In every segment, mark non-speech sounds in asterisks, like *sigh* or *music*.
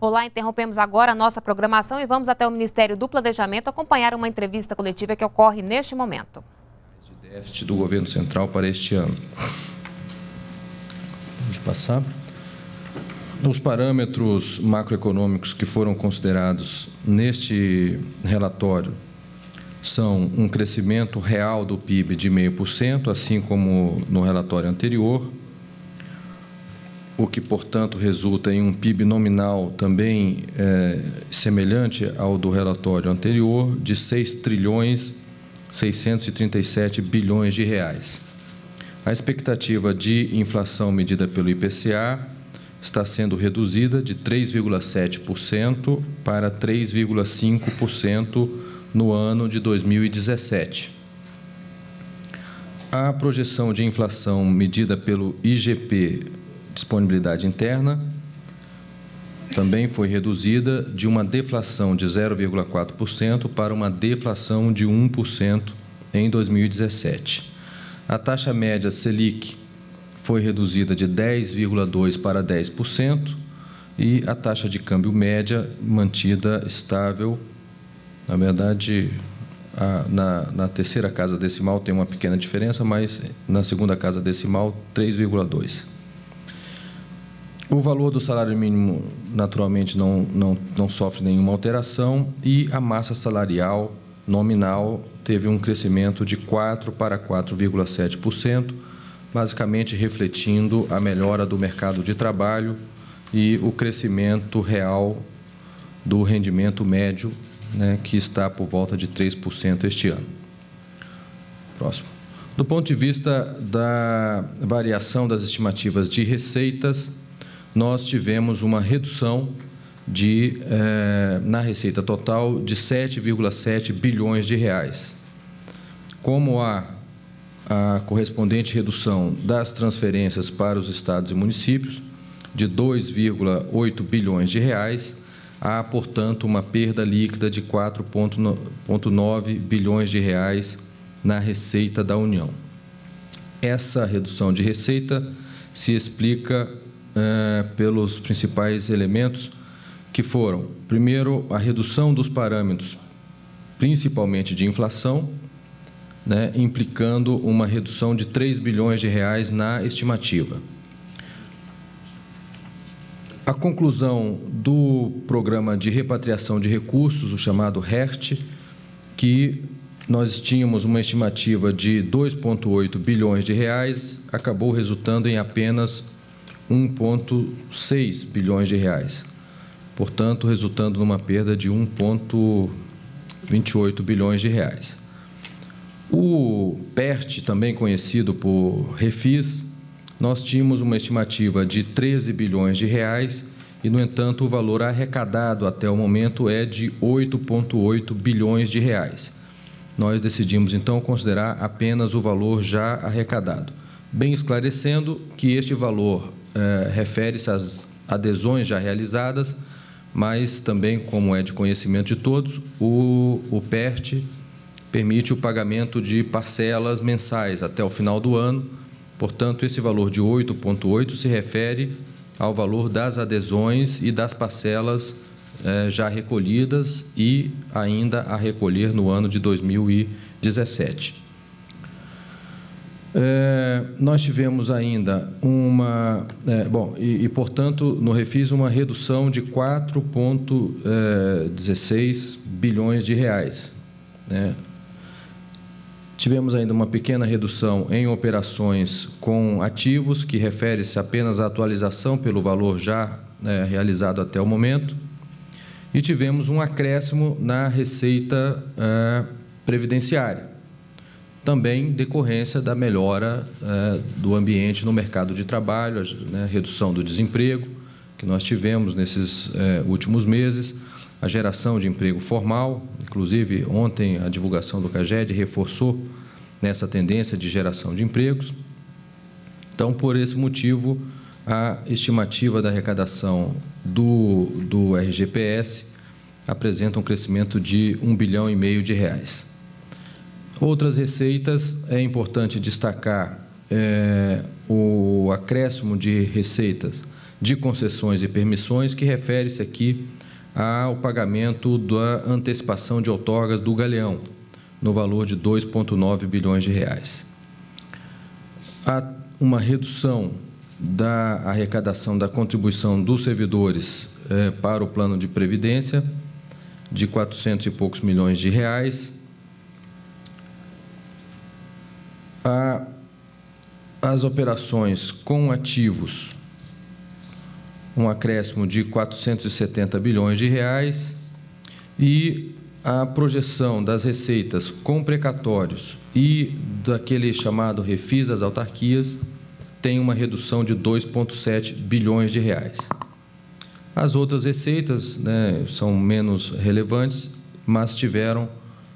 Olá, interrompemos agora a nossa programação e vamos até o Ministério do Planejamento acompanhar uma entrevista coletiva que ocorre neste momento. De déficit do governo central para este ano. Vamos passar. Os parâmetros macroeconômicos que foram considerados neste relatório são um crescimento real do PIB de 0,5%, assim como no relatório anterior, o que, portanto, resulta em um PIB nominal também é, semelhante ao do relatório anterior, de 6 trilhões 637 bilhões de reais. A expectativa de inflação medida pelo IPCA está sendo reduzida de 3,7% para 3,5% no ano de 2017. A projeção de inflação medida pelo IGP disponibilidade interna também foi reduzida de uma deflação de 0,4% para uma deflação de 1% em 2017. A taxa média Selic foi reduzida de 10,2% para 10% e a taxa de câmbio média mantida estável. Na verdade, a, na, na terceira casa decimal tem uma pequena diferença, mas na segunda casa decimal, 3,2%. O valor do salário mínimo, naturalmente, não, não, não sofre nenhuma alteração e a massa salarial nominal teve um crescimento de 4 para 4,7%, basicamente refletindo a melhora do mercado de trabalho e o crescimento real do rendimento médio, né, que está por volta de 3% este ano. Próximo. Do ponto de vista da variação das estimativas de receitas, nós tivemos uma redução de, eh, na receita total de 7,7 bilhões de reais. Como há a correspondente redução das transferências para os estados e municípios de 2,8 bilhões de reais, há, portanto, uma perda líquida de 4,9 bilhões de reais na receita da União. Essa redução de receita se explica é, pelos principais elementos que foram, primeiro, a redução dos parâmetros, principalmente de inflação, né, implicando uma redução de 3 bilhões de reais na estimativa. A conclusão do programa de repatriação de recursos, o chamado RERT, que nós tínhamos uma estimativa de 2,8 bilhões de reais, acabou resultando em apenas 1,6 bilhões de reais, portanto, resultando numa perda de 1,28 bilhões de reais. O PERT, também conhecido por Refis, nós tínhamos uma estimativa de 13 bilhões de reais e, no entanto, o valor arrecadado até o momento é de 8,8 bilhões de reais. Nós decidimos, então, considerar apenas o valor já arrecadado, bem esclarecendo que este valor é, refere-se às adesões já realizadas, mas também, como é de conhecimento de todos, o, o PERT permite o pagamento de parcelas mensais até o final do ano. Portanto, esse valor de 8,8 se refere ao valor das adesões e das parcelas eh, já recolhidas e ainda a recolher no ano de 2017. É, nós tivemos ainda uma, é, bom, e, e, portanto, no Refis, uma redução de 4,16 é, bilhões de reais. Né? Tivemos ainda uma pequena redução em operações com ativos, que refere-se apenas à atualização pelo valor já né, realizado até o momento. E tivemos um acréscimo na receita é, previdenciária também decorrência da melhora é, do ambiente no mercado de trabalho, né, redução do desemprego que nós tivemos nesses é, últimos meses, a geração de emprego formal, inclusive ontem a divulgação do CAGED reforçou nessa tendência de geração de empregos. Então, por esse motivo, a estimativa da arrecadação do, do RGPS apresenta um crescimento de um bilhão e meio de reais. Outras receitas, é importante destacar é, o acréscimo de receitas de concessões e permissões, que refere-se aqui ao pagamento da antecipação de outorgas do Galeão, no valor de 2,9 bilhões de reais. Há uma redução da arrecadação da contribuição dos servidores eh, para o plano de previdência de 400 e poucos milhões de reais. A, as operações com ativos um acréscimo de 470 bilhões de reais e a projeção das receitas com precatórios e daquele chamado refis das autarquias tem uma redução de 2,7 bilhões de reais. As outras receitas né, são menos relevantes, mas tiveram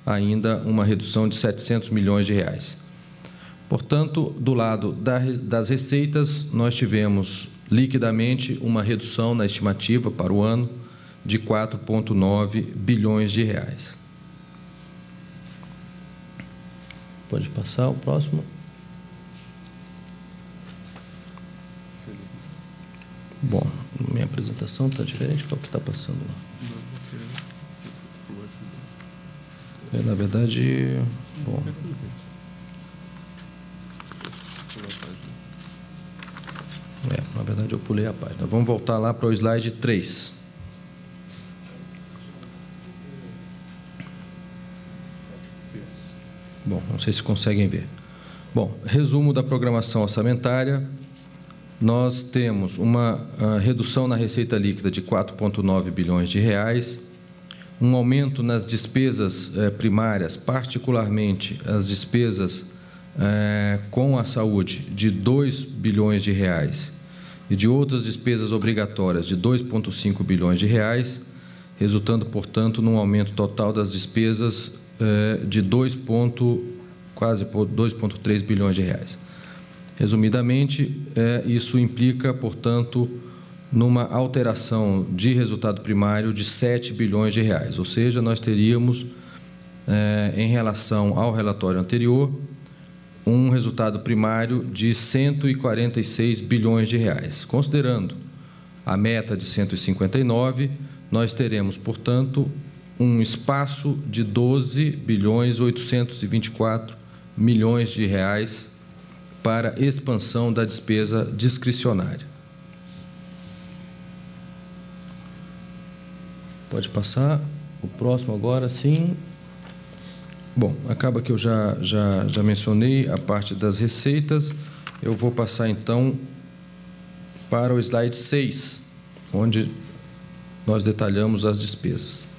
ainda uma redução de 700 milhões de reais. Portanto, do lado das receitas, nós tivemos liquidamente uma redução na estimativa para o ano de 4,9 bilhões de reais. Pode passar o próximo. Bom, minha apresentação está diferente do que está passando lá. É, na verdade, bom. É, na verdade eu pulei a página. Vamos voltar lá para o slide 3. Bom, não sei se conseguem ver. Bom, resumo da programação orçamentária. Nós temos uma uh, redução na receita líquida de 4,9 bilhões de reais, um aumento nas despesas uh, primárias, particularmente as despesas é, com a saúde de 2 bilhões de reais e de outras despesas obrigatórias de 2,5 bilhões de reais, resultando, portanto, num aumento total das despesas de 2, quase 2,3 bilhões de reais. Resumidamente, é, isso implica, portanto, numa alteração de resultado primário de 7 bilhões de reais, ou seja, nós teríamos, é, em relação ao relatório anterior, um resultado primário de 146 bilhões de reais. Considerando a meta de 159, nós teremos, portanto, um espaço de 12 bilhões 824 milhões de reais para expansão da despesa discricionária. Pode passar o próximo agora, sim. Bom, acaba que eu já, já, já mencionei a parte das receitas. Eu vou passar então para o slide 6, onde nós detalhamos as despesas.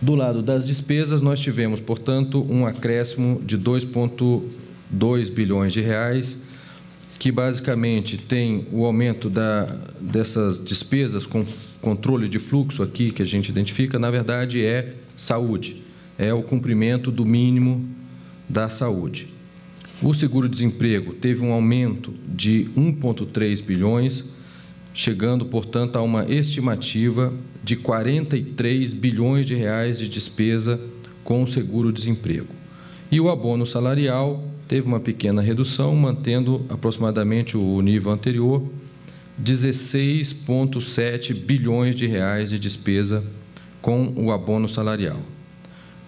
Do lado das despesas, nós tivemos, portanto, um acréscimo de 2,2 bilhões de reais, que basicamente tem o aumento da, dessas despesas com controle de fluxo aqui que a gente identifica, na verdade é saúde é o cumprimento do mínimo da saúde. O seguro-desemprego teve um aumento de 1,3 bilhões, chegando, portanto, a uma estimativa de 43 bilhões de reais de despesa com o seguro-desemprego. E o abono salarial teve uma pequena redução, mantendo aproximadamente o nível anterior, 16,7 bilhões de reais de despesa com o abono salarial.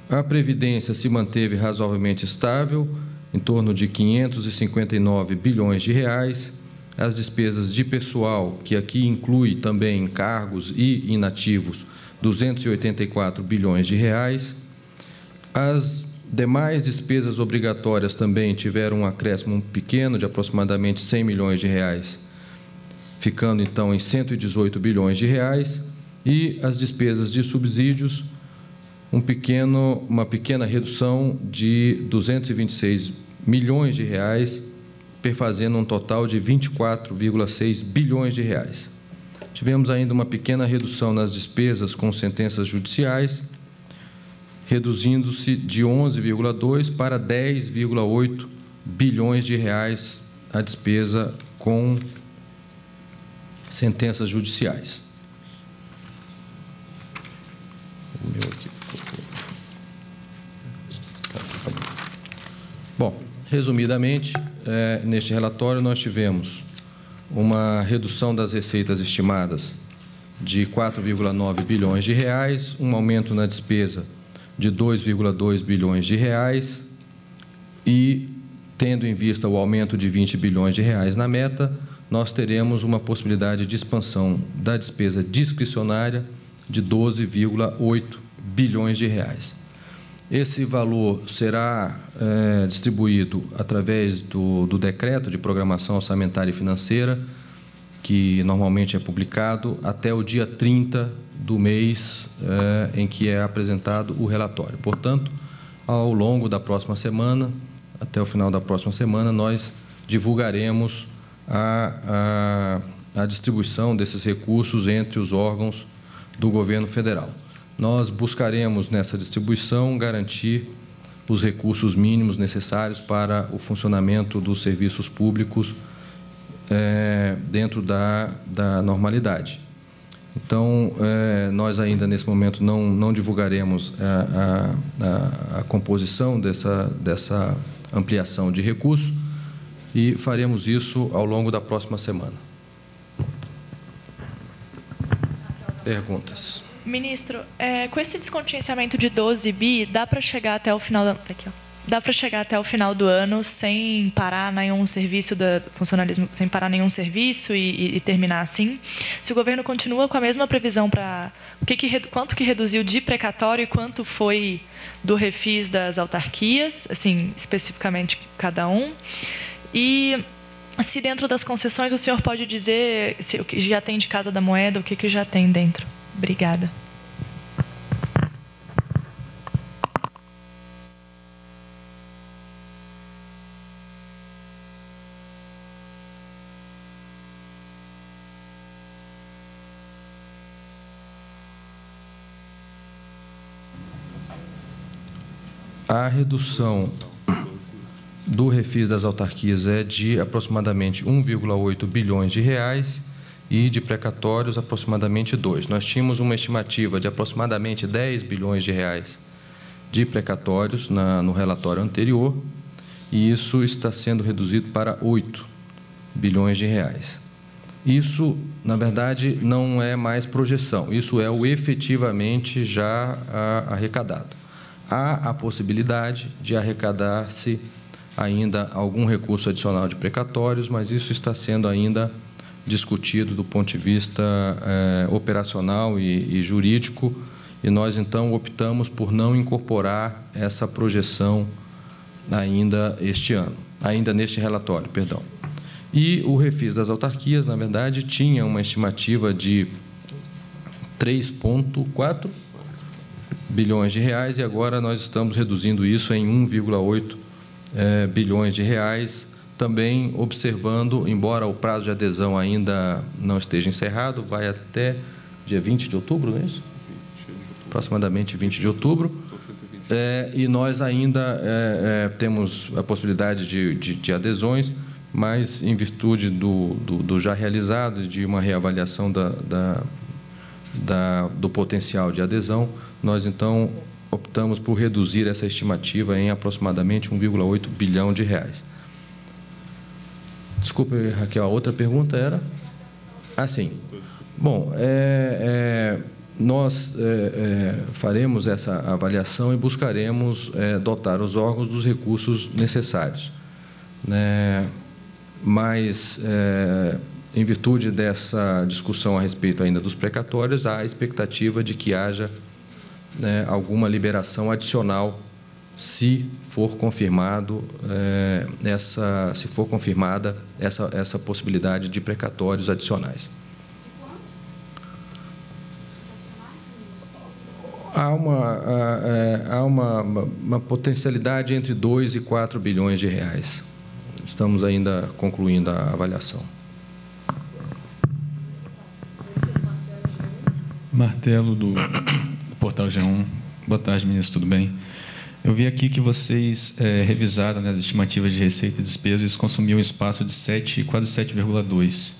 A previdência se manteve razoavelmente estável, em torno de 559 bilhões de reais. As despesas de pessoal, que aqui inclui também cargos e inativos, 284 bilhões de reais. As demais despesas obrigatórias também tiveram um acréscimo pequeno de aproximadamente 100 milhões de reais, ficando então em 118 bilhões de reais. E as despesas de subsídios um pequeno, uma pequena redução de 226 milhões de reais, perfazendo um total de 24,6 bilhões de reais. Tivemos ainda uma pequena redução nas despesas com sentenças judiciais, reduzindo-se de 11,2 para 10,8 bilhões de reais a despesa com sentenças judiciais. O meu aqui. Bom, resumidamente, é, neste relatório nós tivemos uma redução das receitas estimadas de 4,9 bilhões de reais, um aumento na despesa de 2,2 bilhões de reais e, tendo em vista o aumento de 20 bilhões de reais na meta, nós teremos uma possibilidade de expansão da despesa discricionária de 12,8 bilhões de reais. Esse valor será é, distribuído através do, do decreto de programação orçamentária e financeira, que normalmente é publicado até o dia 30 do mês é, em que é apresentado o relatório. Portanto, ao longo da próxima semana, até o final da próxima semana, nós divulgaremos a, a, a distribuição desses recursos entre os órgãos do governo federal nós buscaremos nessa distribuição garantir os recursos mínimos necessários para o funcionamento dos serviços públicos é, dentro da, da normalidade. Então, é, nós ainda nesse momento não, não divulgaremos a, a, a, composição dessa, dessa ampliação de recursos e faremos isso ao longo da próxima semana. Perguntas. Ministro, é, com esse descontingenciamento de 12 bi, dá para chegar até o final do, aqui, ó, dá para chegar até o final do ano sem parar nenhum serviço do funcionalismo, sem parar nenhum serviço e, e, terminar assim? Se o governo continua com a mesma previsão para o que, que quanto que reduziu de precatório e quanto foi do refis das autarquias, assim especificamente cada um, e se dentro das concessões o senhor pode dizer se o que já tem de Casa da Moeda, o que, que já tem dentro? Obrigada. A redução do refis das autarquias é de aproximadamente 1,8 bilhões de reais e de precatórios aproximadamente 2. Nós tínhamos uma estimativa de aproximadamente 10 bilhões de reais de precatórios na, no relatório anterior e isso está sendo reduzido para 8 bilhões de reais. Isso, na verdade, não é mais projeção, isso é o efetivamente já arrecadado. Há a possibilidade de arrecadar-se ainda algum recurso adicional de precatórios, mas isso está sendo ainda discutido do ponto de vista é, operacional e, e jurídico, e nós então optamos por não incorporar essa projeção ainda este ano, ainda neste relatório, perdão. E o refis das autarquias, na verdade, tinha uma estimativa de 3,4 bilhões de reais e agora nós estamos reduzindo isso em 1,8 é, bilhões de reais, também observando, embora o prazo de adesão ainda não esteja encerrado, vai até dia 20 de outubro, não é isso? Aproximadamente 20 de outubro. É, e nós ainda é, é, temos a possibilidade de, de, de, adesões, mas em virtude do, do, do, já realizado, de uma reavaliação da, da, da, do potencial de adesão, nós então optamos por reduzir essa estimativa em aproximadamente 1,8 bilhão de reais. Desculpe, Raquel, a outra pergunta era? Ah, sim. Bom, é, é, nós é, é faremos essa avaliação e buscaremos é, dotar os órgãos dos recursos necessários. Né? Mas, é, em virtude dessa discussão a respeito ainda dos precatórios, há a expectativa de que haja né, alguma liberação adicional se for confirmado é, essa, se for confirmada essa, essa possibilidade de precatórios adicionais. Há uma, é, há uma, uma potencialidade entre 2 e 4 bilhões de reais. Estamos ainda concluindo a avaliação. Martelo do, do Portal G1. Boa tarde, ministro, tudo bem? Eu vi aqui que vocês é, revisaram né, as estimativas de receita e despesa e isso consumiu um espaço de 7, quase 7,2.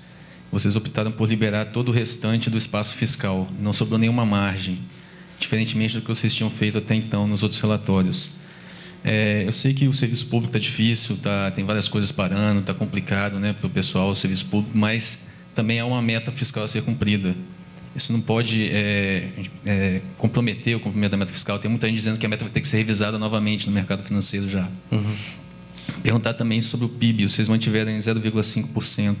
Vocês optaram por liberar todo o restante do espaço fiscal, não sobrou nenhuma margem, diferentemente do que vocês tinham feito até então nos outros relatórios. É, eu sei que o serviço público está difícil, tá, tem várias coisas parando, está complicado né, para o pessoal, o serviço público, mas também há uma meta fiscal a ser cumprida. Isso não pode é, é, comprometer o cumprimento da meta fiscal. Tem muita gente dizendo que a meta vai ter que ser revisada novamente no mercado financeiro já. Uhum. Perguntar também sobre o PIB. Vocês mantiveram em 0,5%,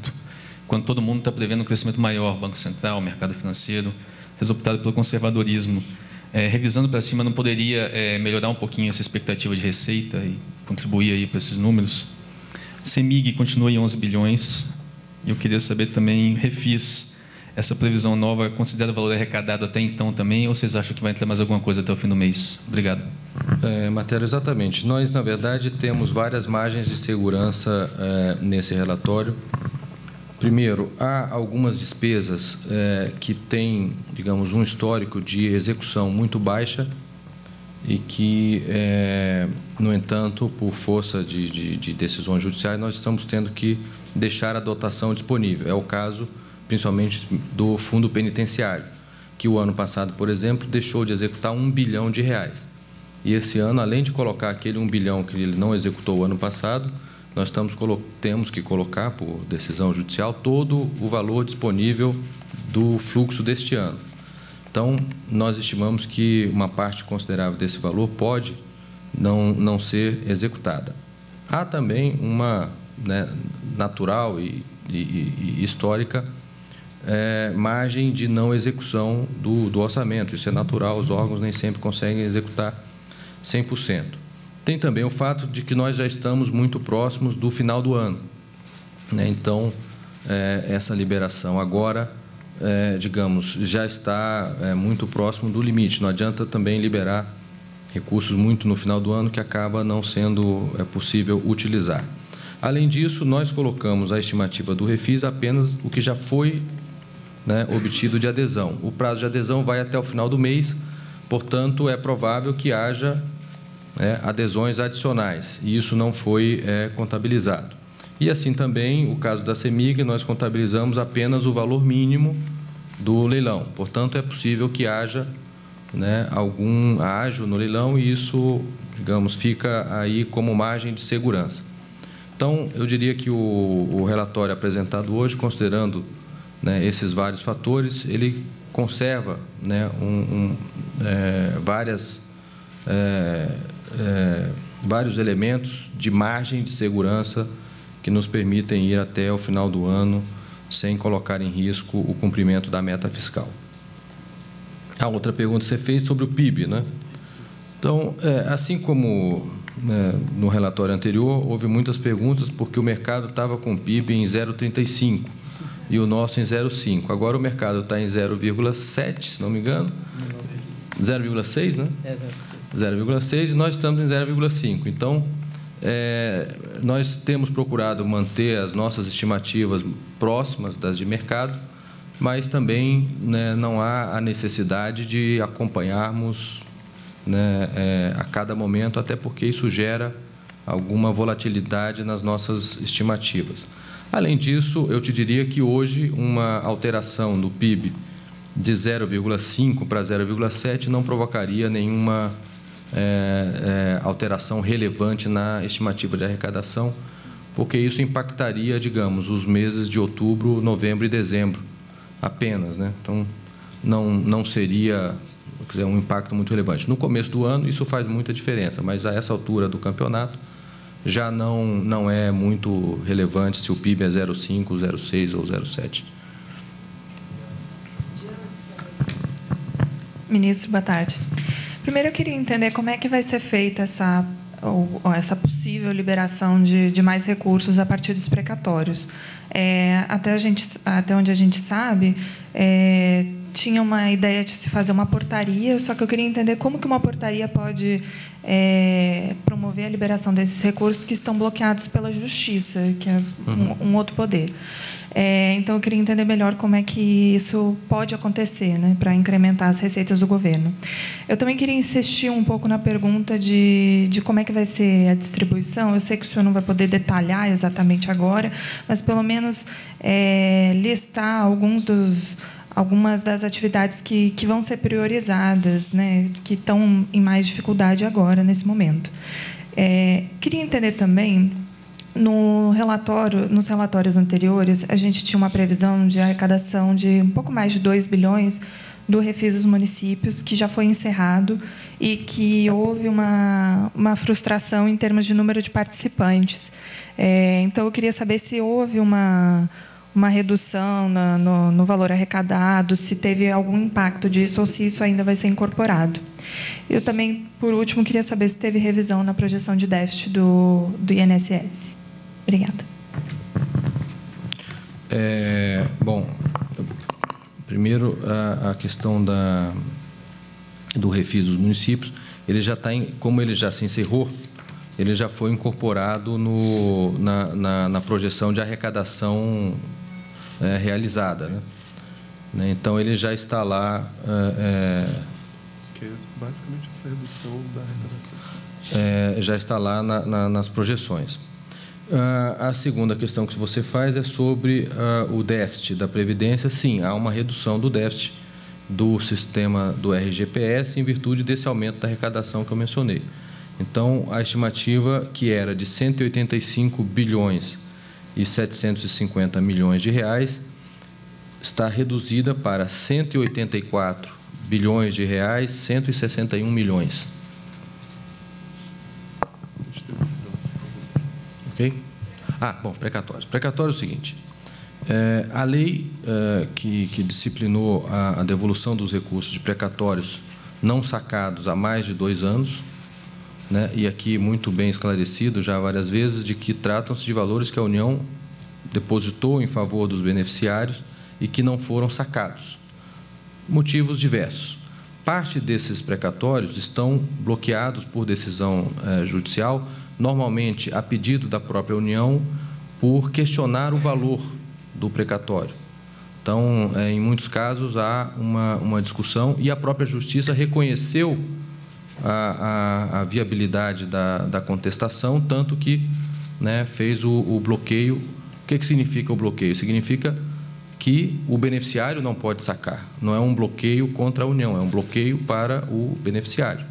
quando todo mundo está prevendo um crescimento maior, Banco Central, mercado financeiro. Vocês optaram pelo conservadorismo. É, revisando para cima, não poderia é, melhorar um pouquinho essa expectativa de receita e contribuir aí para esses números? CEMIG continua em 11 bilhões. E eu queria saber também, Refis, essa previsão nova considera o valor arrecadado até então também, ou vocês acham que vai entrar mais alguma coisa até o fim do mês? Obrigado. É, Matéria, exatamente. Nós, na verdade, temos várias margens de segurança é, nesse relatório. Primeiro, há algumas despesas é, que têm, digamos, um histórico de execução muito baixa e que, é, no entanto, por força de, de, de, decisões judiciais, nós estamos tendo que deixar a dotação disponível. É o caso, principalmente, do fundo penitenciário, que o ano passado, por exemplo, deixou de executar um bilhão de reais. E esse ano, além de colocar aquele um bilhão que ele não executou o ano passado, nós estamos, temos que colocar, por decisão judicial, todo o valor disponível do fluxo deste ano. Então, nós estimamos que uma parte considerável desse valor pode não, não ser executada. Há também uma né, natural e, e, e histórica é, margem de não execução do, do orçamento. Isso é natural, os órgãos nem sempre conseguem executar 100%. Tem também o fato de que nós já estamos muito próximos do final do ano. Né? Então, é, essa liberação agora é, digamos, já está é, muito próximo do limite. Não adianta também liberar recursos muito no final do ano que acaba não sendo é, possível utilizar. Além disso, nós colocamos a estimativa do Refis apenas o que já foi né, obtido de adesão. O prazo de adesão vai até o final do mês, portanto, é provável que haja é, adesões adicionais, e isso não foi é, contabilizado. E assim também, o caso da CEMIG, nós contabilizamos apenas o valor mínimo do leilão. Portanto, é possível que haja né, algum ágio no leilão e isso, digamos, fica aí como margem de segurança. Então, eu diria que o, o relatório apresentado hoje, considerando né, esses vários fatores, ele conserva né, um, um, é, várias, é, é, vários elementos de margem de segurança que nos permitem ir até o final do ano sem colocar em risco o cumprimento da meta fiscal. A outra pergunta que você fez sobre o PIB, né? Então, é, assim como né, no relatório anterior, houve muitas perguntas porque o mercado estava com o PIB em 0,35 e o nosso em 0,5. Agora o mercado está em 0,7, se não me engano. 0,6, né? 0,6 é, e nós estamos em 0,5. Então, é, nós temos procurado manter as nossas estimativas próximas das de mercado, mas também né, não há a necessidade de acompanharmos né, é, a cada momento, até porque isso gera alguma volatilidade nas nossas estimativas. Além disso, eu te diria que hoje uma alteração do PIB de 0,5 para 0,7 não provocaria nenhuma é, é, alteração relevante na estimativa de arrecadação, porque isso impactaria, digamos, os meses de outubro, novembro e dezembro apenas. Né? Então, não, não seria dizer, um impacto muito relevante. No começo do ano, isso faz muita diferença, mas a essa altura do campeonato, já não, não é muito relevante se o PIB é 0,5, 0,6 ou 0,7. Ministro, boa tarde. Primeiro, eu queria entender como é que vai ser feita essa, ou, ou essa possível liberação de, de, mais recursos a partir dos precatórios. É, até, a gente, até onde a gente sabe, é, tinha uma ideia de se fazer uma portaria, só que eu queria entender como que uma portaria pode é, promover a liberação desses recursos que estão bloqueados pela justiça, que é um, uhum. um outro poder. É, então, eu queria entender melhor como é que isso pode acontecer, né, para incrementar as receitas do governo. Eu também queria insistir um pouco na pergunta de, de como é que vai ser a distribuição. Eu sei que o senhor não vai poder detalhar exatamente agora, mas pelo menos é, listar alguns dos algumas das atividades que, que vão ser priorizadas, né, que estão em mais dificuldade agora, nesse momento. É, queria entender também, no relatório, nos relatórios anteriores, a gente tinha uma previsão de arrecadação de um pouco mais de 2 bilhões do Refis dos Municípios, que já foi encerrado e que houve uma, uma frustração em termos de número de participantes. É, então, eu queria saber se houve uma, uma redução na, no, no, valor arrecadado, se teve algum impacto disso ou se isso ainda vai ser incorporado. Eu também, por último, queria saber se teve revisão na projeção de déficit do, do INSS. Obrigada. É, bom, Primeiro, a, a questão da, do refis dos municípios, ele já está, como ele já se encerrou, ele já foi incorporado no, na, na, na projeção de arrecadação é, realizada. Né? né? Então, ele já está lá. É, é que é basicamente essa redução da arrecadação. É, já está lá na, na, nas projeções. Uh, a segunda questão que você faz é sobre uh, o déficit da Previdência. Sim, há uma redução do déficit do sistema do RGPS em virtude desse aumento da arrecadação que eu mencionei. Então, a estimativa que era de 185 bilhões e 750 milhões de reais está reduzida para 184 bilhões de reais, 161 milhões. Ok? Ah, bom, precatórios. Precatório é o seguinte: é, a lei é, que, que, disciplinou a, a, devolução dos recursos de precatórios não sacados há mais de dois anos, né, e aqui muito bem esclarecido já várias vezes, de que tratam-se de valores que a União depositou em favor dos beneficiários e que não foram sacados. Motivos diversos. Parte desses precatórios estão bloqueados por decisão é, judicial normalmente a pedido da própria União, por questionar o valor do precatório. Então, é, em muitos casos, há uma, uma discussão e a própria Justiça reconheceu a, a, a viabilidade da, da contestação, tanto que né, fez o, o bloqueio. O que, que significa o bloqueio? Significa que o beneficiário não pode sacar. Não é um bloqueio contra a União, é um bloqueio para o beneficiário.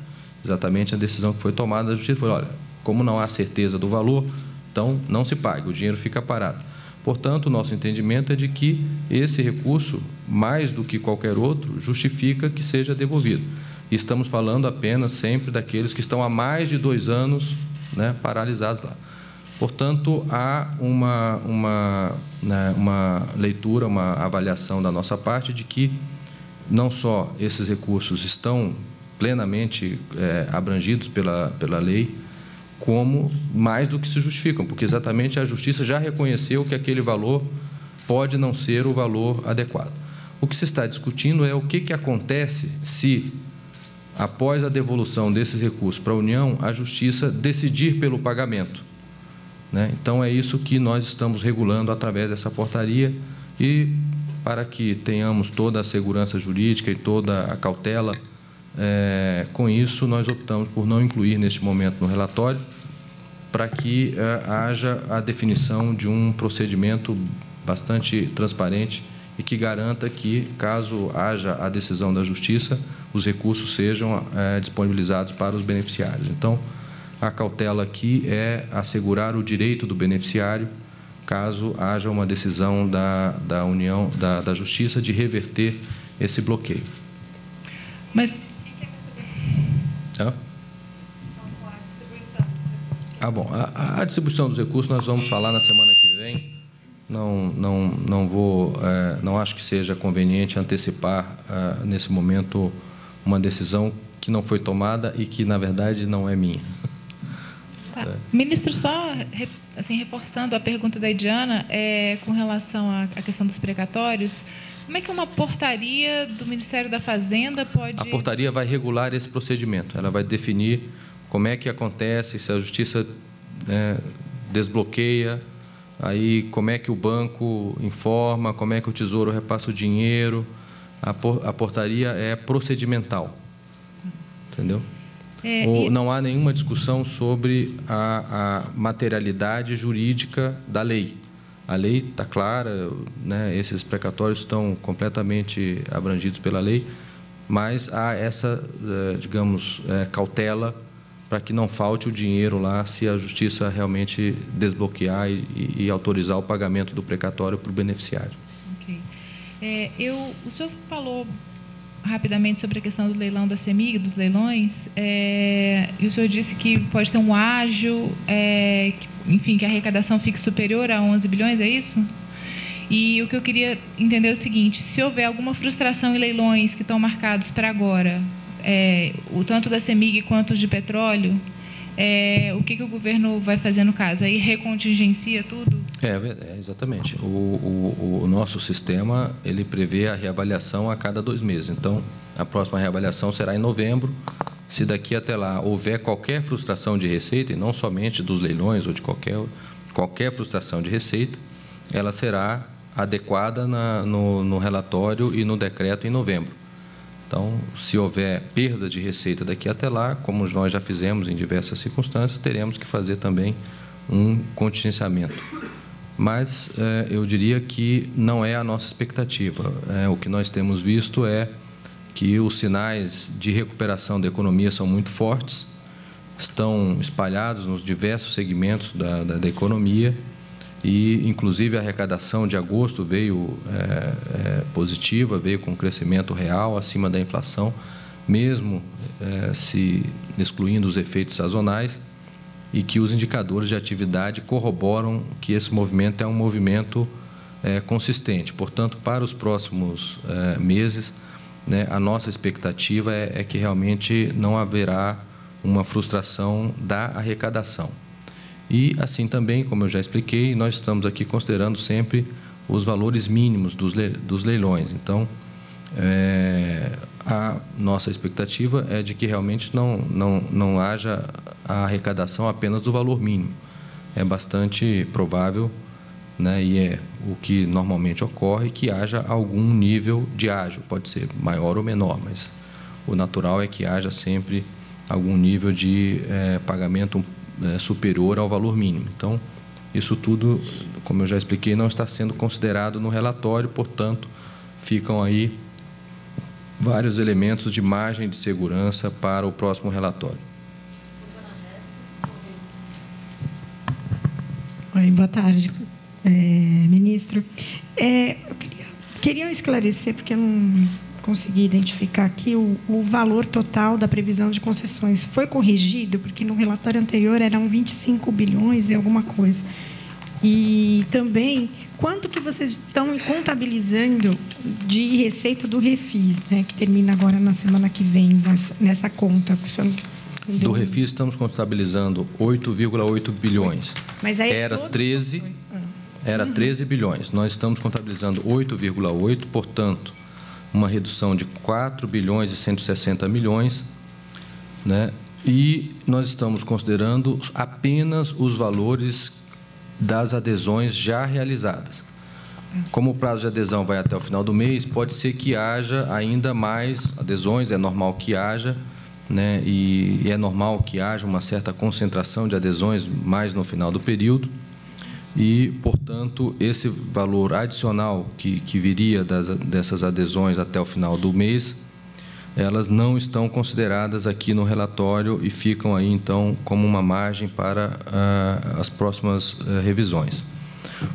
Exatamente a decisão que foi tomada da Justiça foi: olha, como não há certeza do valor, então não se paga, o dinheiro fica parado. Portanto, o nosso entendimento é de que esse recurso, mais do que qualquer outro, justifica que seja devolvido. E estamos falando apenas sempre daqueles que estão há mais de dois anos né, paralisados lá. Portanto, há uma, uma, né, uma leitura, uma avaliação da nossa parte de que não só esses recursos estão plenamente é, abrangidos pela, pela lei, como mais do que se justificam, porque exatamente a justiça já reconheceu que aquele valor pode não ser o valor adequado. O que se está discutindo é o que, que acontece se, após a devolução desses recursos para a União, a justiça decidir pelo pagamento. Né? Então, é isso que nós estamos regulando através dessa portaria e para que tenhamos toda a segurança jurídica e toda a cautela é, com isso, nós optamos por não incluir neste momento no relatório, para que é, haja a definição de um procedimento bastante transparente e que garanta que, caso haja a decisão da Justiça, os recursos sejam é, disponibilizados para os beneficiários. Então, a cautela aqui é assegurar o direito do beneficiário, caso haja uma decisão da, da União, da, da Justiça, de reverter esse bloqueio. Mas Hã? Ah, bom. A, a, distribuição dos recursos nós vamos falar na semana que vem. Não, não, não vou, é, não acho que seja conveniente antecipar é, nesse momento uma decisão que não foi tomada e que na verdade não é minha. Tá. É. Ministro, só assim reforçando a pergunta da Ediana, é, com relação à, questão dos precatórios. Como é que uma portaria do Ministério da Fazenda pode. A portaria vai regular esse procedimento. Ela vai definir como é que acontece, se a justiça né, desbloqueia, aí como é que o banco informa, como é que o tesouro repassa o dinheiro. A, por, a portaria é procedimental. Entendeu? É, Ou, e... Não há nenhuma discussão sobre a, a materialidade jurídica da lei. A lei está clara, né, esses precatórios estão completamente abrangidos pela lei, mas há essa, eh, digamos, eh, cautela para que não falte o dinheiro lá se a justiça realmente desbloquear e, e autorizar o pagamento do precatório para o beneficiário. É, eu, o senhor falou rapidamente sobre a questão do leilão da CEMIG, dos leilões, é, e o senhor disse que pode ter um ágio, é, que, enfim, que a arrecadação fique superior a 11 bilhões, é isso? E o que eu queria entender é o seguinte: se houver alguma frustração em leilões que estão marcados para agora, é, o tanto da CEMIG quanto os de petróleo, é, o que, que o governo vai fazer no caso? Aí recontingencia tudo? É, é exatamente. O, o, o, nosso sistema ele prevê a reavaliação a cada dois meses. Então, a próxima reavaliação será em novembro. Se daqui até lá houver qualquer frustração de receita, e não somente dos leilões ou de qualquer, qualquer frustração de receita, ela será adequada na, no, no relatório e no decreto em novembro. Então, se houver perda de receita daqui até lá, como nós já fizemos em diversas circunstâncias, teremos que fazer também um contingenciamento. Mas é, eu diria que não é a nossa expectativa. É, o que nós temos visto é que os sinais de recuperação da economia são muito fortes, estão espalhados nos diversos segmentos da, da, da economia e inclusive a arrecadação de agosto veio é, é, positiva, veio com crescimento real acima da inflação, mesmo é, se excluindo os efeitos sazonais, e que os indicadores de atividade corroboram que esse movimento é um movimento é, consistente. Portanto, para os próximos é, meses, né, a nossa expectativa é, é que realmente não haverá uma frustração da arrecadação. E assim também, como eu já expliquei, nós estamos aqui considerando sempre os valores mínimos dos, dos leilões. Então, é, a nossa expectativa é de que realmente não, não, não haja a arrecadação apenas do valor mínimo. É bastante provável, né, e é o que normalmente ocorre, que haja algum nível de ágio, pode ser maior ou menor, mas o natural é que haja sempre algum nível de é, pagamento é, superior ao valor mínimo. Então, isso tudo, como eu já expliquei, não está sendo considerado no relatório, portanto, ficam aí vários elementos de margem de segurança para o próximo relatório. Oi, boa tarde, é, ministro. É, eu queria, queria esclarecer, porque eu não conseguir identificar aqui o, o, valor total da previsão de concessões. Foi corrigido, porque no relatório anterior eram 25 bilhões e alguma coisa. E também, quanto que vocês estão contabilizando de receita do Refis, né, que termina agora na semana que vem, nessa, conta? Do Refis estamos contabilizando 8,8 bilhões. Mas aí era 13, era 13 bilhões. Nós estamos contabilizando 8,8, portanto, uma redução de 4 bilhões e 160 milhões, né? E nós estamos considerando apenas os valores das adesões já realizadas. Como o prazo de adesão vai até o final do mês, pode ser que haja ainda mais adesões, é normal que haja, né? E, e é normal que haja uma certa concentração de adesões mais no final do período e, portanto, esse valor adicional que, que viria das, dessas adesões até o final do mês, elas não estão consideradas aqui no relatório e ficam aí, então, como uma margem para ah, as próximas ah, revisões.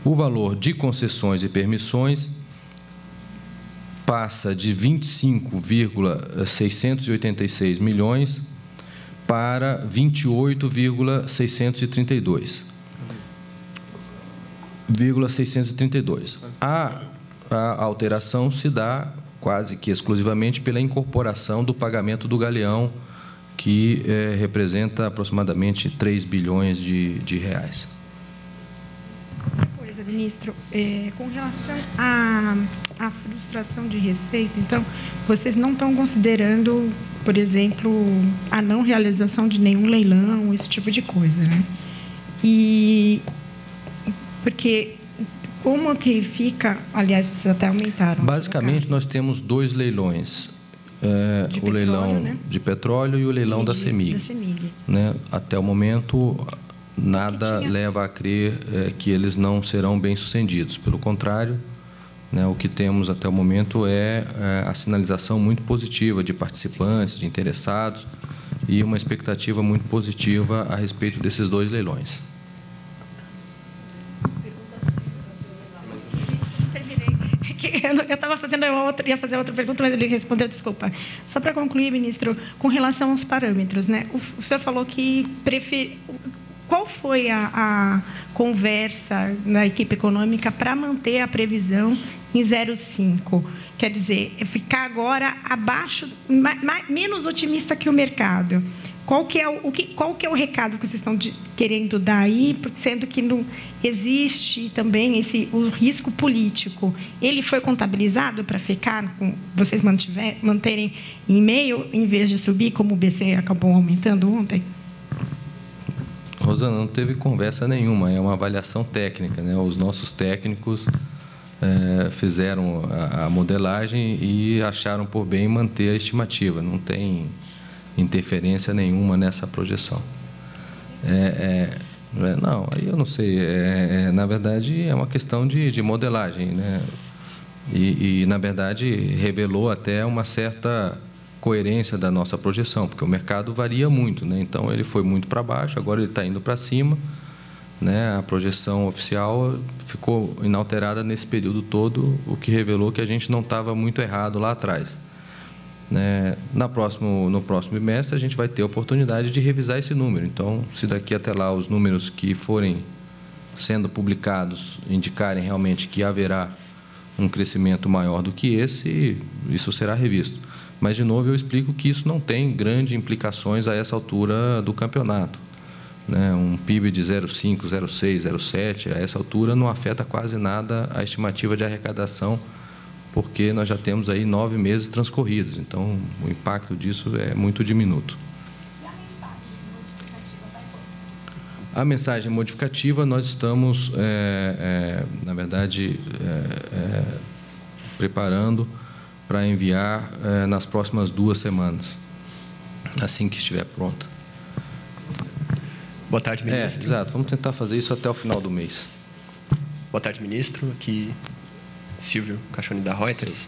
O valor de concessões e permissões passa de 25,686 milhões para 28,632. 632. A, a alteração se dá quase que exclusivamente pela incorporação do pagamento do galeão, que é, representa aproximadamente 3 bilhões de, de reais. Coisa, ministro, é, com relação à, à frustração de receita, então, vocês não estão considerando, por exemplo, a não realização de nenhum leilão, esse tipo de coisa, né? E porque como que fica, aliás, vocês até aumentaram. Basicamente, nós temos dois leilões. É, o petróleo, leilão né? de petróleo e o leilão e da CEMIG. Da CEMIG. Né? Até o momento, nada leva a crer é, que eles não serão bem-sucedidos. Pelo contrário, né, o que temos até o momento é, é a sinalização muito positiva de participantes, de interessados, e uma expectativa muito positiva a respeito desses dois leilões. *laughs* Eu estava fazendo outra, ia fazer outra pergunta, mas ele respondeu, desculpa. Só para concluir, ministro, com relação aos parâmetros, né? O, o senhor falou que prefer... qual foi a, a conversa na equipe econômica para manter a previsão em 0,5? Quer dizer, é ficar agora abaixo, menos otimista que o mercado. Qual que é o, o que, qual que é o recado que vocês estão de, querendo dar aí, sendo que não existe também esse o risco político? Ele foi contabilizado para ficar com vocês mantiver, manterem em meio em vez de subir como o BC acabou aumentando ontem? Rosana, não teve conversa nenhuma, é uma avaliação técnica, né? Os nossos técnicos é, fizeram a, a modelagem e acharam por bem manter a estimativa. Não tem interferência nenhuma nessa projeção. É, é, é não, aí eu não sei. É, é, na verdade, é uma questão de, de modelagem. Né? E, e, na verdade, revelou até uma certa coerência da nossa projeção, porque o mercado varia muito. Né? Então, ele foi muito para baixo, agora ele está indo para cima. Né? A projeção oficial ficou inalterada nesse período todo, o que revelou que a gente não estava muito errado lá atrás. Né? Na próximo, no próximo bimestre, a gente vai ter a oportunidade de revisar esse número. Então, se daqui até lá os números que forem sendo publicados indicarem realmente que haverá um crescimento maior do que esse, isso será revisto. Mas, de novo, eu explico que isso não tem grandes implicações a essa altura do campeonato. Né? Um PIB de 0,5, 0,6, 0,7, a essa altura não afeta quase nada a estimativa de arrecadação porque nós já temos aí nove meses transcorridos, então o impacto disso é muito diminuto. A mensagem modificativa nós estamos, é, é, na verdade, é, preparando para enviar é, nas próximas duas semanas, assim que estiver pronta. Boa tarde, ministro. É, exato. Vamos tentar fazer isso até o final do mês. Boa tarde, ministro. Aqui Silvio Cachoni da Reuters.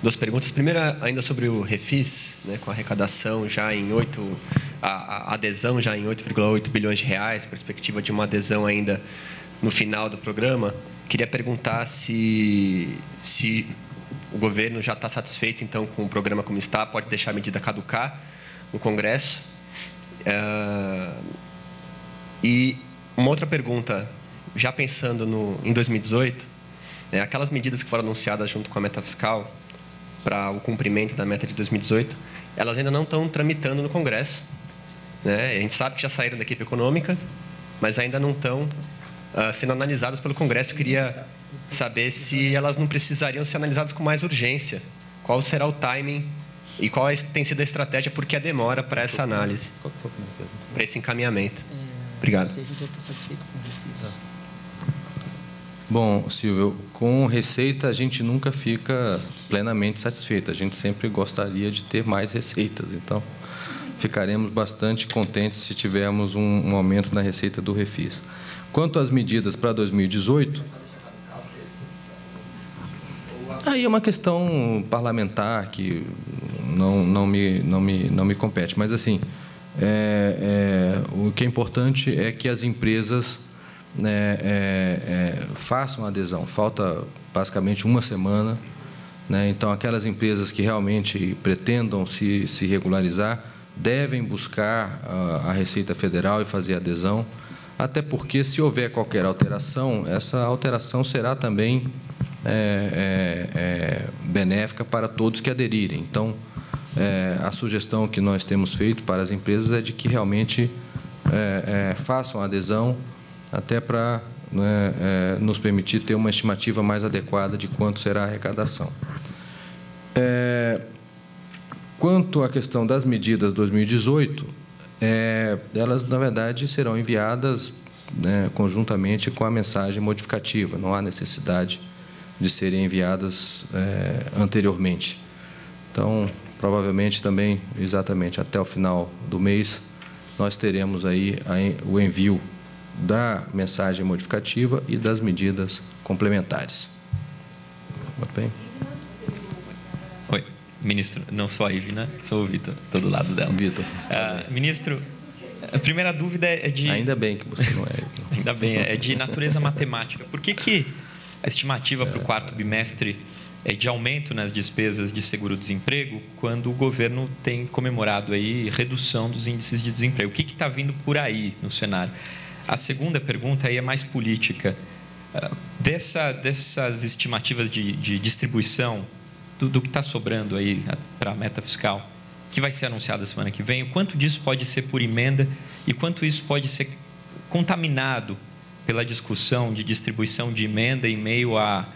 Duas perguntas. Primeira, ainda sobre o Refis, né, com a arrecadação já em 8, a, a adesão já em 8,8 bilhões de reais, perspectiva de uma adesão ainda no final do programa. Queria perguntar se, se o governo já está satisfeito então com o programa como está, pode deixar a medida caducar no Congresso. Uh, e uma outra pergunta, já pensando no, em 2018, é, aquelas medidas que foram anunciadas junto com a meta fiscal para o cumprimento da meta de 2018, elas ainda não estão tramitando no Congresso. Né? A gente sabe que já saíram da equipe econômica, mas ainda não estão uh, sendo analisadas pelo Congresso. Eu queria saber se elas não precisariam ser analisadas com mais urgência. Qual será o timing e qual tem sido a estratégia, por que a demora para essa análise, para esse encaminhamento? Obrigado. Bom, Silvio, com receita a gente nunca fica plenamente satisfeito. A gente sempre gostaria de ter mais receitas. Então, ficaremos bastante contentes se tivermos um, um aumento na receita do Refis. Quanto às medidas para 2018, aí é uma questão parlamentar que não, não, me, não, me, não me compete. Mas, assim, é, é, o que é importante é que as empresas né, é, é, façam adesão. Falta basicamente uma semana. Né, então, aquelas empresas que realmente pretendam se, se regularizar devem buscar a, a Receita Federal e fazer adesão, até porque, se houver qualquer alteração, essa alteração será também é, é, é benéfica para todos que aderirem. Então, é, a sugestão que nós temos feito para as empresas é de que realmente é, façam adesão até para né, nos permitir ter uma estimativa mais adequada de quanto será a arrecadação. Quanto à questão das medidas 2018, é, elas, na verdade, serão enviadas né, conjuntamente com a mensagem modificativa, não há necessidade de serem enviadas é, anteriormente. Então, provavelmente também, exatamente até o final do mês, nós teremos aí o envio da mensagem modificativa e das medidas complementares. Muito bem. Oi. ministro, não sou a Ivina, sou o Vitor, estou do lado dela. Vitor. Uh, ministro, a primeira dúvida é de. Ainda bem que você não é. Ainda bem, é de natureza matemática. Por que, que a estimativa para o quarto bimestre é de aumento nas despesas de seguro-desemprego quando o governo tem comemorado aí redução dos índices de desemprego? O que está vindo por aí no cenário? A segunda pergunta aí é mais política. Ah, dessa, dessas estimativas de, de distribuição do, do que está sobrando aí para a meta fiscal, que vai ser anunciada semana que vem, o quanto disso pode ser por emenda e quanto isso pode ser contaminado pela discussão de distribuição de emenda em meio à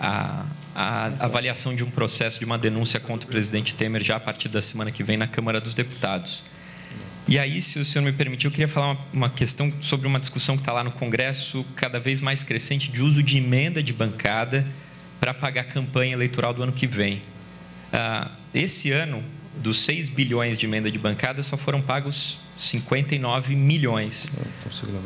a, a, a, avaliação de um processo de uma denúncia contra o presidente Temer já a partir da semana que vem na Câmara dos Deputados. E aí, se o senhor me permitir, eu queria falar uma, uma questão sobre uma discussão que está lá no Congresso, cada vez mais crescente, de uso de emenda de bancada para pagar a campanha eleitoral do ano que vem. Ah, esse ano, dos 6 bilhões de emenda de bancada, só foram pagos 59 milhões.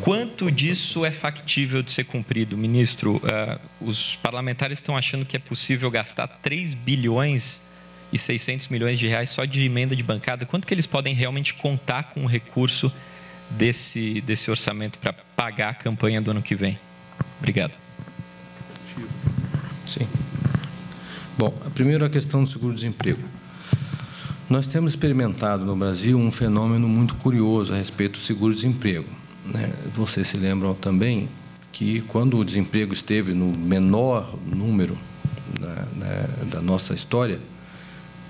Quanto disso é factível de ser cumprido, ministro? Uh, os parlamentares estão achando que é possível gastar 3 bilhões e 600 milhões de reais só de emenda de bancada. Quanto que eles podem realmente contar com o recurso desse, desse orçamento para pagar a campanha do ano que vem? Obrigado. Sim. Bom, primeiro a questão do seguro-desemprego. Nós temos experimentado no Brasil um fenômeno muito curioso a respeito do seguro-desemprego. Né? Vocês se lembram também que quando o desemprego esteve no menor número né, da nossa história,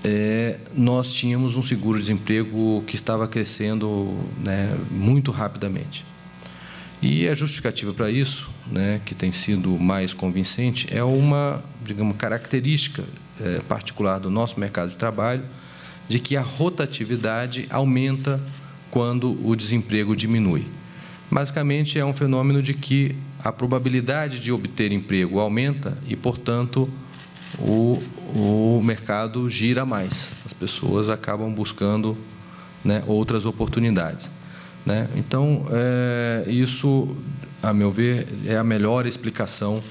é, nós tínhamos um seguro-desemprego que estava crescendo né, muito rapidamente. E a justificativa para isso, né, que tem sido mais convincente, é uma, digamos, característica é, particular do nosso mercado de trabalho, de que a rotatividade aumenta quando o desemprego diminui. Basicamente, é um fenômeno de que a probabilidade de obter emprego aumenta e, portanto, o, o mercado gira mais. As pessoas acabam buscando né, outras oportunidades. Né? Então, é, isso, a meu ver, é a melhor explicação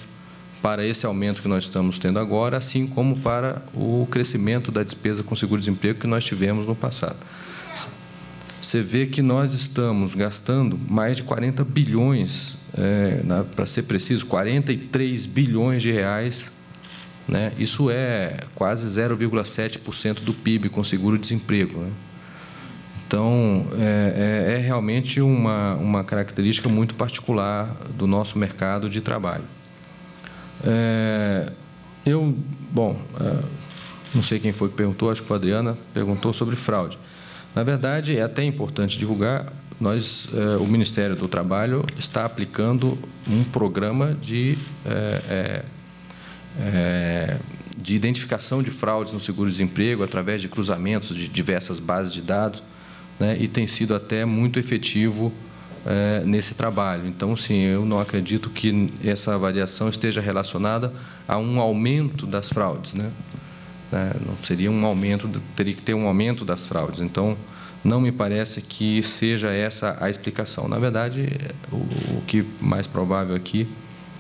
para esse aumento que nós estamos tendo agora, assim como para o crescimento da despesa com seguro-desemprego que nós tivemos no passado. Você vê que nós estamos gastando mais de 40 bilhões, é, para ser preciso, 43 bilhões de reais. Né? Isso é quase 0,7% do PIB com seguro-desemprego. Né? Então, é, é, é realmente uma, uma característica muito particular do nosso mercado de trabalho. É, eu, bom, é, não sei quem foi que perguntou, acho que a Adriana, perguntou sobre fraude. Na verdade, é até importante divulgar, nós, é, o Ministério do Trabalho está aplicando um programa de, é, é, é de identificação de fraudes no seguro-desemprego através de cruzamentos de diversas bases de dados, né, e tem sido até muito efetivo é, nesse trabalho. Então, sim, eu não acredito que essa avaliação esteja relacionada a um aumento das fraudes, né? É, não seria um aumento, teria que ter um aumento das fraudes. Então, não me parece que seja essa a explicação. Na verdade, o, o que mais provável aqui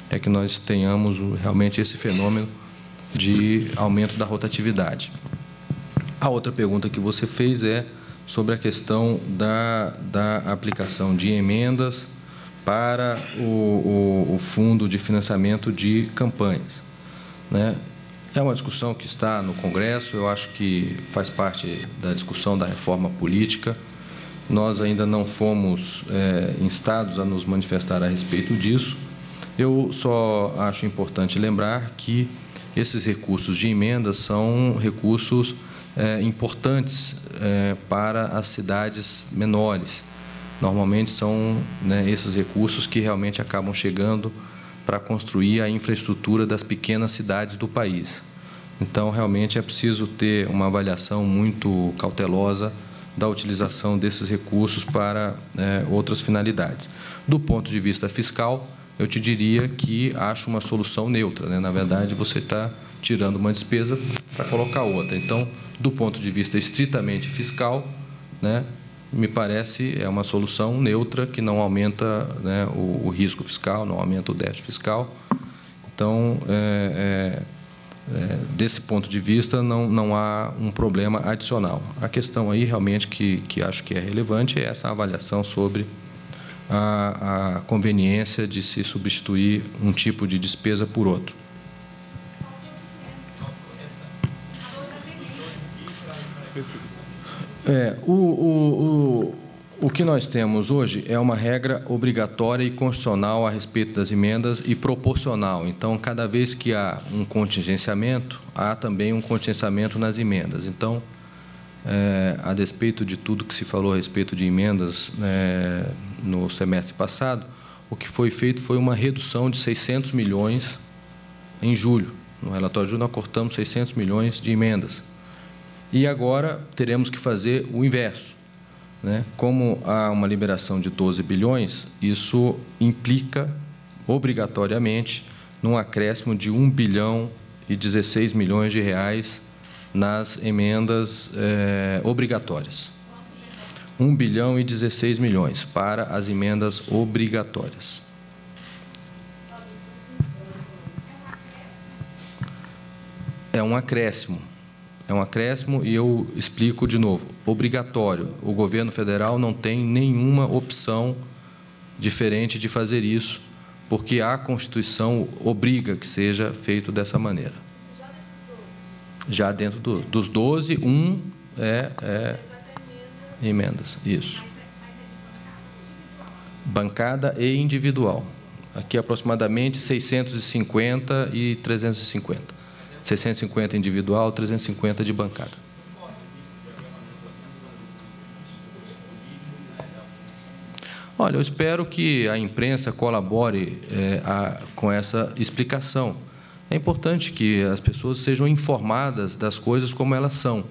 é que nós tenhamos realmente esse fenômeno de aumento da rotatividade. A outra pergunta que você fez é sobre a questão da, da aplicação de emendas para o, o, o fundo de financiamento de campanhas. Né? É uma discussão que está no Congresso, eu acho que faz parte da discussão da reforma política. Nós ainda não fomos é, instados a nos manifestar a respeito disso. Eu só acho importante lembrar que esses recursos de emendas são recursos é, importantes é, para as cidades menores. Normalmente são né, esses recursos que realmente acabam chegando para construir a infraestrutura das pequenas cidades do país. Então, realmente é preciso ter uma avaliação muito cautelosa da utilização desses recursos para é, outras finalidades. Do ponto de vista fiscal, eu te diria que acho uma solução neutra. Né? Na verdade, você está tirando uma despesa para colocar outra. Então, do ponto de vista estritamente fiscal, né, me parece é uma solução neutra que não aumenta né, o, o, risco fiscal, não aumenta o déficit fiscal. Então, é, é, é, desse ponto de vista, não, não há um problema adicional. A questão aí, realmente, que, que acho que é relevante é essa avaliação sobre a, a conveniência de se substituir um tipo de despesa por outro. É, o, o, o, o que nós temos hoje é uma regra obrigatória e constitucional a respeito das emendas e proporcional. Então, cada vez que há um contingenciamento, há também um contingenciamento nas emendas. Então, é, a despeito de tudo que se falou a respeito de emendas é, no semestre passado, o que foi feito foi uma redução de 600 milhões em julho. No relatório de julho, nós cortamos 600 milhões de emendas. E agora teremos que fazer o inverso. Né? Como há uma liberação de 12 bilhões, isso implica obrigatoriamente num acréscimo de 1 bilhão e 16 milhões de reais nas emendas eh, obrigatórias. 1 bilhão e 16 milhões para as emendas obrigatórias. É um acréscimo é um acréscimo e eu explico de novo: obrigatório. O governo federal não tem nenhuma opção diferente de fazer isso, porque a Constituição obriga que seja feito dessa maneira. Já dentro do, dos 12, um é, é emendas. Isso. Bancada e individual. Aqui aproximadamente 650 e 350. 650 individual, 350 de bancada. Olha, eu espero que a imprensa colabore é, a, com essa explicação. É importante que as pessoas sejam informadas das coisas como elas são.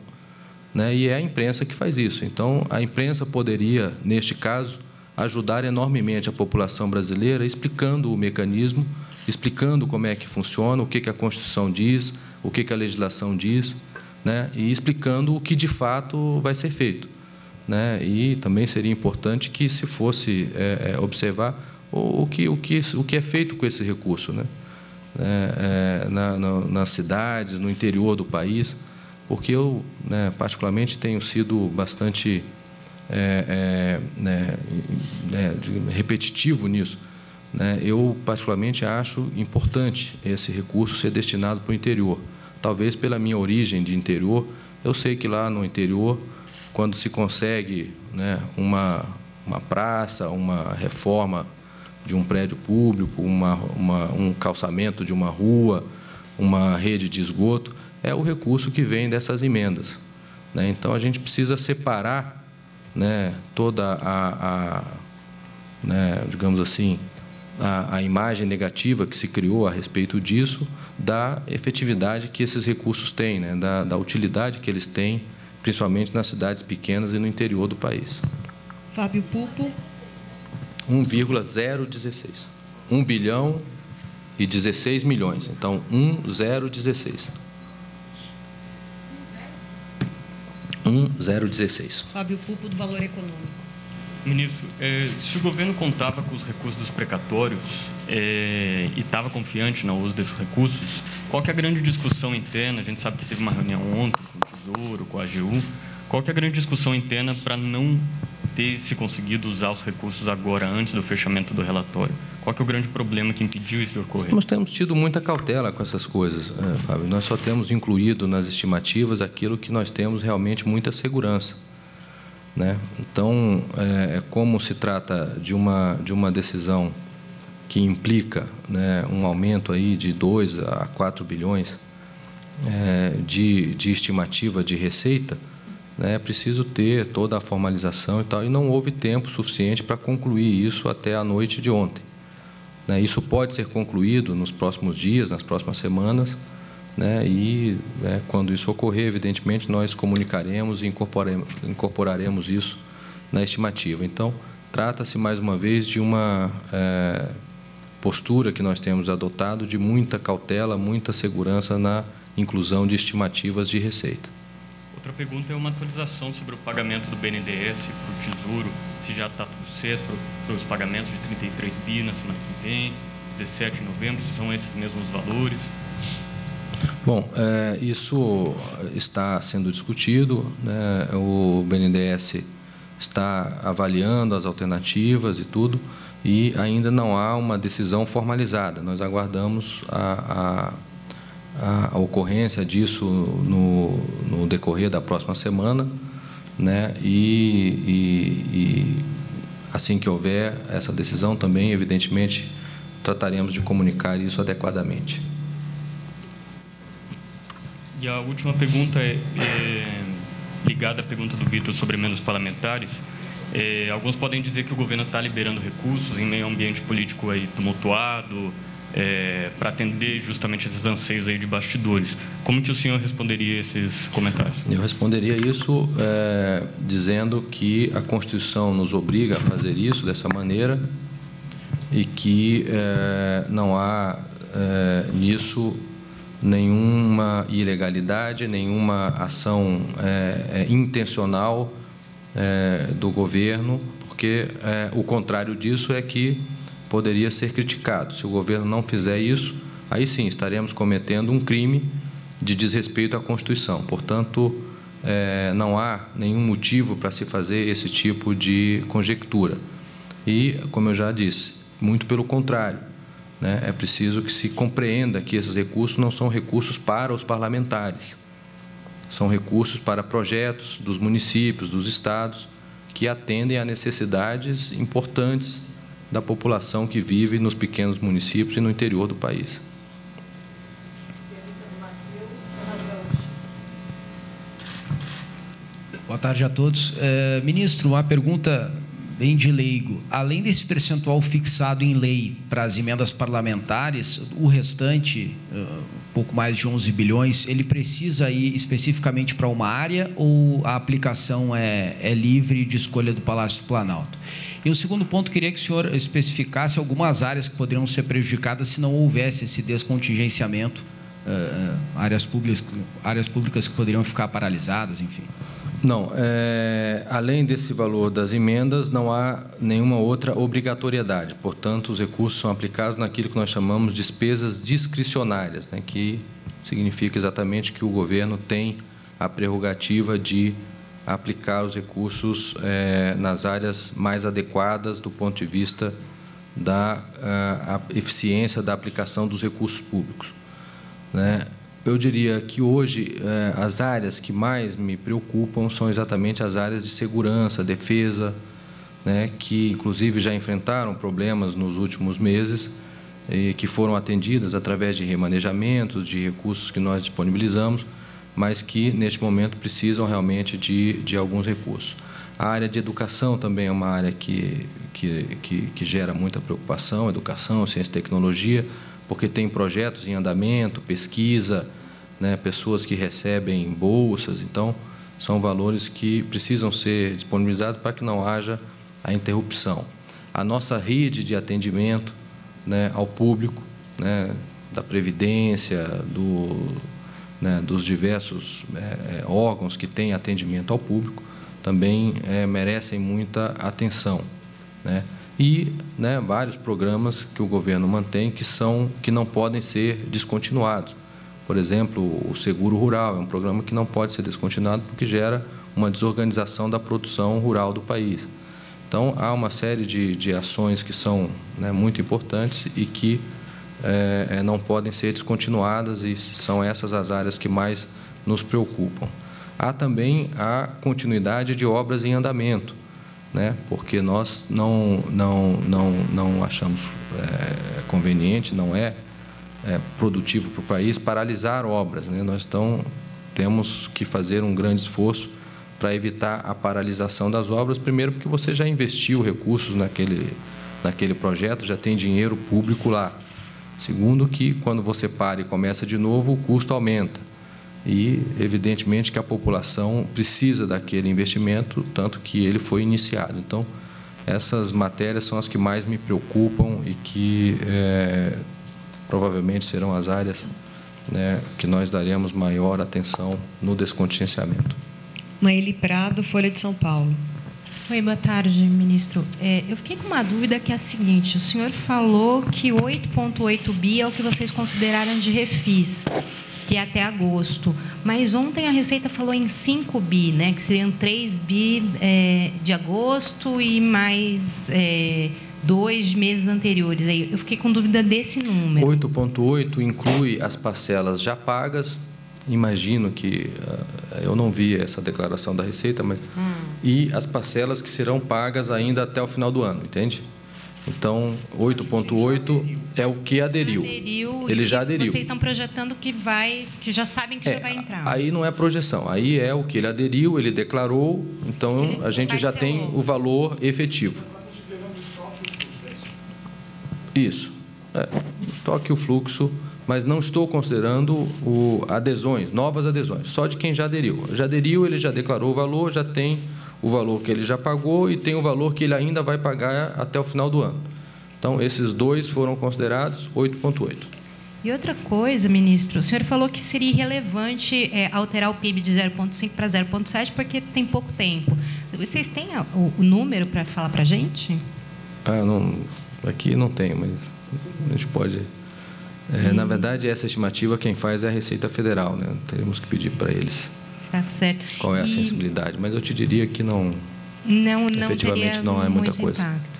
Né? E é a imprensa que faz isso. Então, a imprensa poderia, neste caso, ajudar enormemente a população brasileira explicando o mecanismo explicando como é que funciona, o que, que a Constituição diz, o que, que a legislação diz, né? e explicando o que de fato vai ser feito. Né? E também seria importante que se fosse é, é, observar o, o, que, o, que, o que é feito com esse recurso, né? É, é na, na, nas cidades, no interior do país, porque eu, né, particularmente, tenho sido bastante é, é, né, repetitivo nisso eu, particularmente, acho importante esse recurso ser destinado para o interior. Talvez pela minha origem de interior, eu sei que lá no interior, quando se consegue né, uma, uma praça, uma reforma de um prédio público, uma, uma, um calçamento de uma rua, uma rede de esgoto, é o recurso que vem dessas emendas. Né? Então, a gente precisa separar né, toda a, a né, digamos assim, a, a, imagem negativa que se criou a respeito disso da efetividade que esses recursos têm, né? da, da utilidade que eles têm, principalmente nas cidades pequenas e no interior do país. Fábio Pupo. 1,016. 1 bilhão e 16 milhões. Então, 1,016. 1,016. Fábio Pupo, do Valor Econômico. Ministro, é, se o governo contava com os recursos dos precatórios é, e estava confiante no uso desses recursos, qual que é a grande discussão interna? A gente sabe que teve uma reunião ontem com o Tesouro, com a AGU. Qual que é a grande discussão interna para não ter se conseguido usar os recursos agora, antes do fechamento do relatório? Qual é o grande problema que impediu isso de ocorrer? Nós temos tido muita cautela com essas coisas, é, Fábio. Nós só temos incluído nas estimativas aquilo que nós temos realmente muita segurança. Né? Então, é, é, como se trata de uma, de uma decisão que implica né, um aumento aí de 2 a 4 bilhões é, de, de estimativa de receita, né, é preciso ter toda a formalização e tal, e não houve tempo suficiente para concluir isso até a noite de ontem. Né, isso pode ser concluído nos próximos dias, nas próximas semanas, né? E né, quando isso ocorrer, evidentemente, nós comunicaremos e incorporaremos, isso na estimativa. Então, trata-se mais uma vez de uma é, postura que nós temos adotado de muita cautela, muita segurança na inclusão de estimativas de receita. Outra pergunta é uma atualização sobre o pagamento do BNDES para o Tesouro, se já está tudo certo para os pagamentos de 33 bi na semana que vem, 17 de novembro, se são esses mesmos valores. Bom, é, isso está sendo discutido. Né? O BNDES está avaliando as alternativas e tudo, e ainda não há uma decisão formalizada. Nós aguardamos a, a, a ocorrência disso no, no, decorrer da próxima semana, né? E, e, e assim que houver essa decisão, também, evidentemente, trataremos de comunicar isso adequadamente. E a última pergunta é, é ligada à pergunta do Vitor sobre emendas parlamentares. É, alguns podem dizer que o governo está liberando recursos em meio ambiente político aí tumultuado é, para atender justamente esses anseios aí de bastidores. Como que o senhor responderia a esses comentários? Eu responderia isso é, dizendo que a Constituição nos obriga a fazer isso dessa maneira e que é, não há é, nisso nenhuma ilegalidade, nenhuma ação é, é, intencional é, do governo, porque é, o contrário disso é que poderia ser criticado. Se o governo não fizer isso, aí sim estaremos cometendo um crime de desrespeito à Constituição. Portanto, é, não há nenhum motivo para se fazer esse tipo de conjectura. E, como eu já disse, muito pelo contrário né? É preciso que se compreenda que esses recursos não são recursos para os parlamentares, são recursos para projetos dos municípios, dos estados, que atendem a necessidades importantes da população que vive nos pequenos municípios e no interior do país. Boa tarde a todos. É, ministro, uma pergunta bem de leigo, além desse percentual fixado em lei para as emendas parlamentares, o restante, uh, pouco mais de 11 bilhões, ele precisa ir especificamente para uma área ou a aplicação é, é livre de escolha do Palácio do Planalto? E o segundo ponto, queria que o senhor especificasse algumas áreas que poderiam ser prejudicadas se não houvesse esse descontingenciamento, uh, áreas, públicas, áreas públicas que poderiam ficar paralisadas, enfim. Não, é, além desse valor das emendas, não há nenhuma outra obrigatoriedade. Portanto, os recursos são aplicados naquilo que nós chamamos de despesas discricionárias, né, que significa exatamente que o governo tem a prerrogativa de aplicar os recursos é, nas áreas mais adequadas do ponto de vista da a, a eficiência da aplicação dos recursos públicos. Né? Eu diria que hoje eh, as áreas que mais me preocupam são exatamente as áreas de segurança, defesa, né, que inclusive já enfrentaram problemas nos últimos meses e que foram atendidas através de remanejamento, de recursos que nós disponibilizamos, mas que neste momento precisam realmente de, de alguns recursos. A área de educação também é uma área que, que, que, que gera muita preocupação, educação, ciência e tecnologia, porque tem projetos em andamento, pesquisa, né, pessoas que recebem bolsas. Então, são valores que precisam ser disponibilizados para que não haja a interrupção. A nossa rede de atendimento né, ao público, né, da Previdência, do, né, dos diversos é, órgãos que têm atendimento ao público, também é, merecem muita atenção. Né? E né, vários programas que o governo mantém que são que não podem ser descontinuados. Por exemplo, o seguro rural é um programa que não pode ser descontinuado porque gera uma desorganização da produção rural do país. Então há uma série de, de ações que são né, muito importantes e que é, não podem ser descontinuadas e são essas as áreas que mais nos preocupam. Há também a continuidade de obras em andamento né? porque nós não, não, não, não achamos é, conveniente, não é, é produtivo para o país paralisar obras. Né? Nós estão, temos que fazer um grande esforço para evitar a paralisação das obras, primeiro porque você já investiu recursos naquele, naquele projeto, já tem dinheiro público lá. Segundo que quando você para e começa de novo, o custo aumenta e, evidentemente, que a população precisa daquele investimento, tanto que ele foi iniciado. Então, essas matérias são as que mais me preocupam e que é, provavelmente serão as áreas né, que nós daremos maior atenção no descontingenciamento. Maeli Prado, Folha de São Paulo. Oi, boa tarde, ministro. É, eu fiquei com uma dúvida que é a seguinte: o senhor falou que 8,8 bi é o que vocês consideraram de refis. Que é até agosto. Mas ontem a Receita falou em 5 bi, né, que seriam 3 bi é, de agosto e mais é, dois meses anteriores. Aí eu fiquei com dúvida desse número. 8,8 inclui as parcelas já pagas. Imagino que uh, eu não vi essa declaração da Receita, mas hum. e as parcelas que serão pagas ainda até o final do ano, entende? Então, 8.8 é o que aderiu. aderiu Ele já aderiu. Vocês estão projetando que vai, que já sabem que é, já vai entrar. Aí não é projeção, aí é o que ele aderiu, ele declarou, então ele a gente já tem o valor efetivo. Isso. É, estoque o fluxo, mas não estou considerando o adesões, novas adesões, só de quem já aderiu. Já aderiu, ele já declarou o valor, já tem o valor que ele já pagou e tem o valor que ele ainda vai pagar até o final do ano. Então, esses dois foram considerados 8,8. E outra coisa, ministro, o senhor falou que seria irrelevante é, alterar o PIB de 0,5 para 0,7 porque tem pouco tempo. Vocês têm o, o número para falar para a gente? Ah, não, aqui não tem, mas a gente pode. É, hum. Na verdade, essa estimativa quem faz é a Receita Federal, né? Teremos que pedir para eles. Certo. Qual é a e... sensibilidade? Mas eu te diria que não. Não, não efetivamente não é muita coisa. Impacto.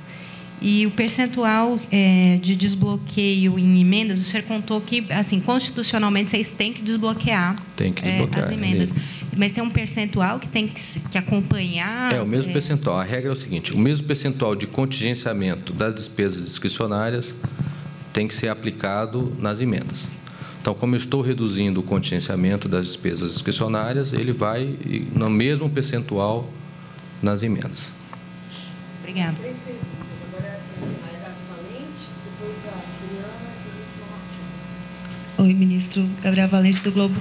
E o percentual é, de desbloqueio em emendas, o senhor contou que, assim, constitucionalmente vocês têm que desbloquear, tem que desbloquear é, as emendas. É mas tem um percentual que tem que, que acompanhar? É, o mesmo é... percentual. A regra é o seguinte: o mesmo percentual de contingenciamento das despesas discricionárias tem que ser aplicado nas emendas. Então, como eu estou reduzindo o contingenciamento das despesas discricionárias, ele vai no mesmo percentual nas emendas. Obrigada. Oi, ministro Gabriel Valente do Globo.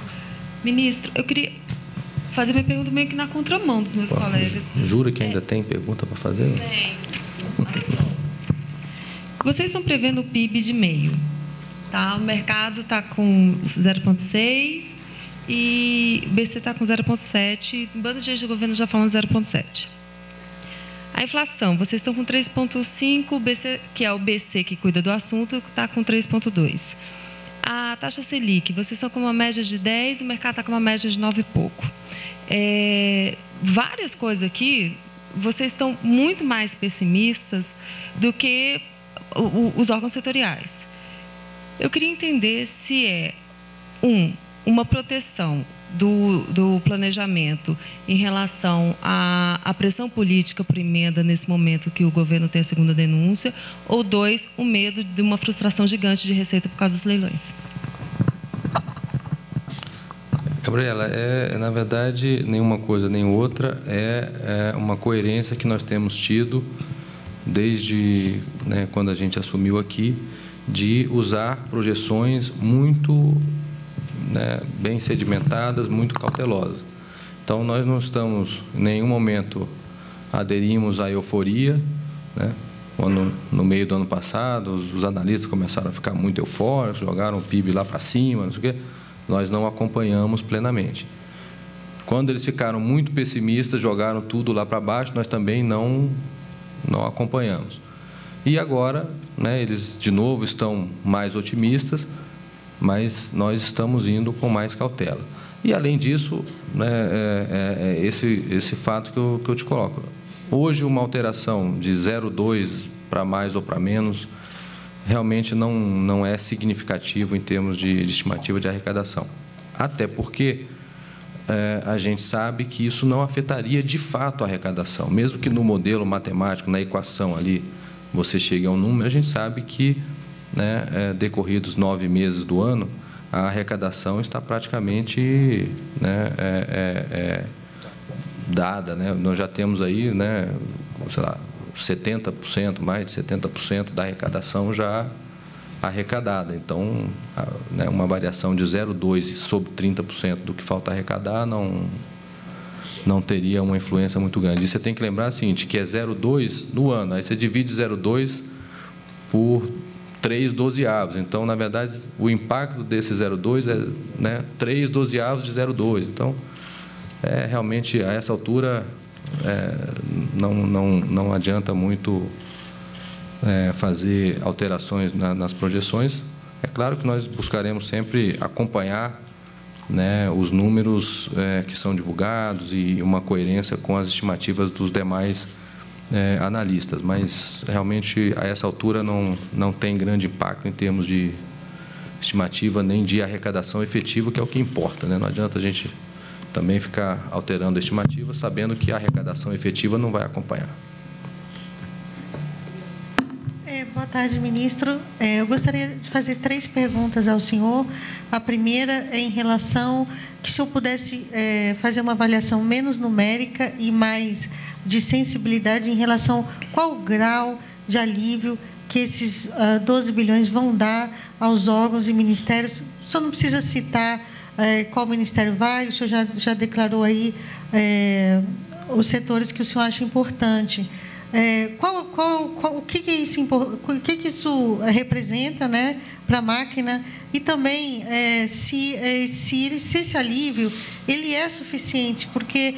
Ministro, eu queria fazer minha pergunta meio que na contramão dos meus Pô, colegas. Jura que ainda é. tem pergunta para fazer? Tem. Vocês estão prevendo o PIB de meio. Tá? O mercado está com 0,6 e o BC está com 0,7. Um bando de gente do governo já falando 0,7. A inflação, vocês estão com 3,5, BC, que é o BC que cuida do assunto, está com 3,2. A taxa Selic, vocês estão com uma média de 10, o mercado está com uma média de 9 e pouco. É, várias coisas aqui, vocês estão muito mais pessimistas do que os órgãos setoriais. Eu queria entender se é, um, uma proteção do, do planejamento em relação à, à pressão política por emenda nesse momento que o governo tem a segunda denúncia, ou dois, o medo de uma frustração gigante de receita por causa dos leilões. Gabriela, é, na verdade, nenhuma coisa nem outra, é, é uma coerência que nós temos tido desde né, quando a gente assumiu aqui, de usar projeções muito né, bem sedimentadas, muito cautelosas. Então, nós não estamos, em nenhum momento, aderimos à euforia. Né? Quando, no meio do ano passado, os, os analistas começaram a ficar muito eufóricos, jogaram o PIB lá para cima, não sei o quê. Nós não acompanhamos plenamente. Quando eles ficaram muito pessimistas, jogaram tudo lá para baixo, nós também não, não acompanhamos. E agora, né, eles de novo estão mais otimistas, mas nós estamos indo com mais cautela. E, além disso, né, é, é, é esse, esse fato que eu, que eu te coloco. Hoje, uma alteração de 0,2 para mais ou para menos realmente não, não é significativo em termos de, de estimativa de arrecadação. Até porque é, a gente sabe que isso não afetaria de fato a arrecadação. Mesmo que no modelo matemático, na equação ali, você chegue a um número, a gente sabe que, né, é, decorridos nove meses do ano, a arrecadação está praticamente né, é, é, é dada. Né? Nós já temos aí, né, sei lá, 70%, mais de 70% da arrecadação já arrecadada. Então, né, uma variação de 0,2 sobre 30% do que falta arrecadar não, não teria uma influência muito grande. E você tem que lembrar o seguinte, que é 0,2 no ano. Aí você divide 0,2 por 3 dozeavos. Então, na verdade, o impacto desse 0,2 é né, 3 dozeavos de 0,2. Então, é, realmente, a essa altura, é, não, não, não adianta muito é, fazer alterações na, nas projeções. É claro que nós buscaremos sempre acompanhar né, os números é, que são divulgados e uma coerência com as estimativas dos demais é, analistas. Mas realmente a essa altura não, não tem grande impacto em termos de estimativa nem de arrecadação efetiva, que é o que importa. Né? Não adianta a gente também ficar alterando a estimativa, sabendo que a arrecadação efetiva não vai acompanhar. É, boa tarde, ministro. É, eu gostaria de fazer três perguntas ao senhor. A primeira é em relação que se eu pudesse é, fazer uma avaliação menos numérica e mais de sensibilidade em relação qual o grau de alívio que esses uh, ah, 12 bilhões vão dar aos órgãos e ministérios. O senhor não precisa citar é, qual ministério vai, o senhor já, já declarou aí os setores que o senhor acha importante. É, qual, qual, qual, o que, que, isso, o que, que isso representa né, para a máquina e também é, se, é, se, se, esse alívio ele é suficiente, porque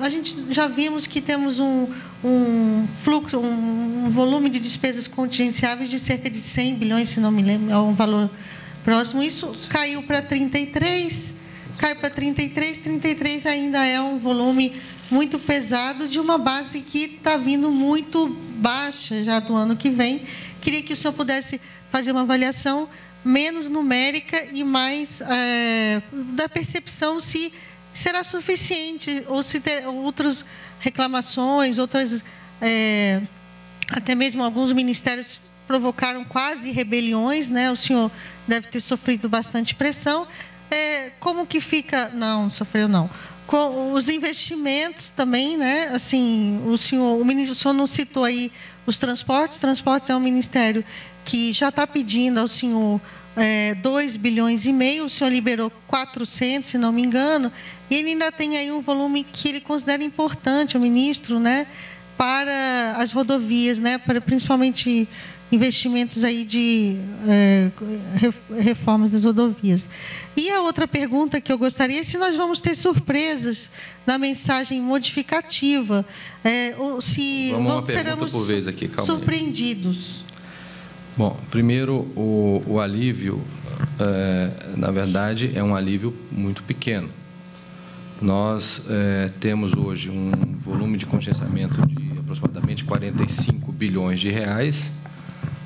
a gente já vimos que temos um, um fluxo, um, um volume de despesas contingenciáveis de cerca de 100 bilhões, se não me lembro, é um valor próximo. Isso caiu para 33, cai para 33, 33 ainda é um volume muito pesado de uma base que está vindo muito baixa já do ano que vem. Queria que o senhor pudesse fazer uma avaliação menos numérica e mais é, da percepção se será suficiente ou se ter outras reclamações, outras é, até mesmo alguns ministérios provocaram quase rebeliões, né? O senhor deve ter sofrido bastante pressão. É, como que fica? Não, sofreu não. Com os investimentos também, né? Assim, o senhor, o, ministro, o senhor não citou aí os transportes. Transportes é um ministério que já está pedindo ao senhor é, 2 bilhões e meio, o senhor liberou 400, se não me engano, e ele ainda tem aí um volume que ele considera importante, o ministro, né, para as rodovias, né, para principalmente investimentos aí de é, reformas das rodovias. E a outra pergunta que eu gostaria é se nós vamos ter surpresas na mensagem modificativa, é, ou se vamos seremos aqui, surpreendidos. Aí. Bom, primeiro o, o alívio, é, na verdade, é um alívio muito pequeno. Nós é, temos hoje um volume de contingenciamento de aproximadamente 45 bilhões de reais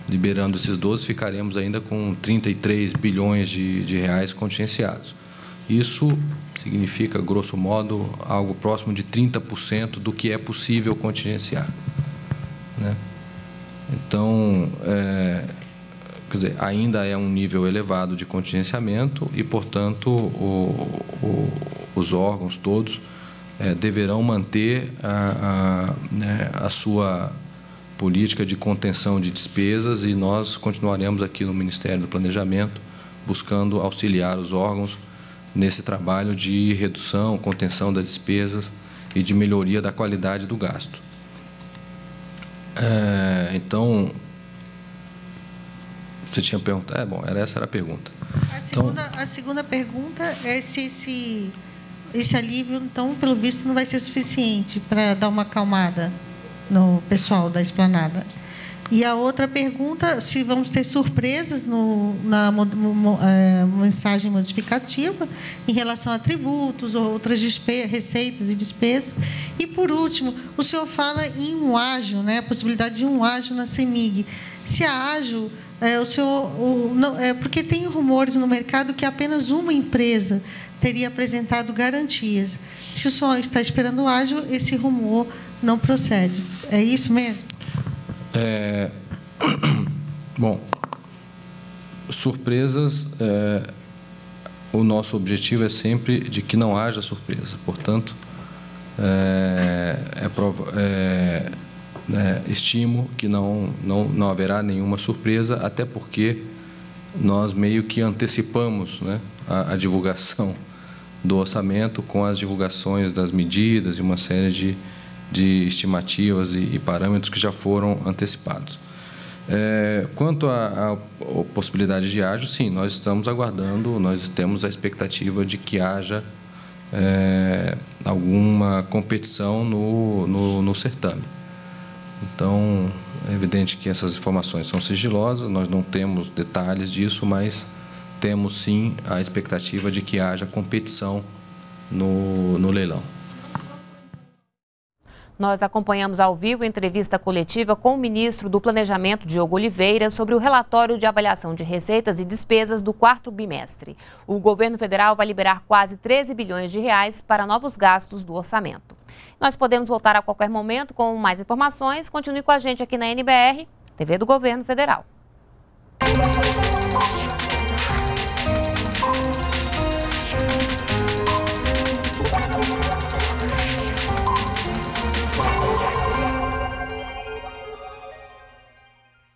Liberando esses 12, ficaremos ainda com 33 bilhões de, de reais contingenciados. Isso significa, grosso modo, algo próximo de 30% do que é possível contingenciar. Né? Então, é, quer dizer, ainda é um nível elevado de contingenciamento e, portanto, o, o, os órgãos todos é, deverão manter a, a, né, a sua política de contenção de despesas e nós continuaremos aqui no Ministério do Planejamento buscando auxiliar os órgãos nesse trabalho de redução, contenção das despesas e de melhoria da qualidade do gasto. É, então, você tinha perguntado? É bom, era essa era a pergunta. A segunda, então, a segunda pergunta é se esse, esse alívio, então, pelo visto, não vai ser suficiente para dar uma acalmada no pessoal da esplanada. E a outra pergunta, se vamos ter surpresas no, na é, mensagem modificativa em relação a tributos ou outras receitas e despesas. E, por último, o senhor fala em um ágio, né, a possibilidade de um ágio na CEMIG. Se a ágio, é, o senhor, o, não, é, porque tem rumores no mercado que apenas uma empresa teria apresentado garantias. Se o senhor está esperando ágio, esse rumor não procede. É isso mesmo? É... *clears throat* Bom, surpresas, é... o nosso objetivo é sempre de que não haja surpresa. Portanto, é, é, prov... é... é estimo que não, não, não haverá nenhuma surpresa, até porque nós meio que antecipamos né, a, a divulgação do orçamento com as divulgações das medidas e uma série de de estimativas e, e parâmetros que já foram antecipados. É, quanto à possibilidade de ágio, sim, nós estamos aguardando, nós temos a expectativa de que haja é, alguma competição no, no, no, certame. Então, é evidente que essas informações são sigilosas, nós não temos detalhes disso, mas temos sim a expectativa de que haja competição no, no leilão. Nós acompanhamos ao vivo a entrevista coletiva com o ministro do Planejamento, Diogo Oliveira, sobre o relatório de avaliação de receitas e despesas do quarto bimestre. O governo federal vai liberar quase 13 bilhões de reais para novos gastos do orçamento. Nós podemos voltar a qualquer momento com mais informações. Continue com a gente aqui na NBR, TV do Governo Federal.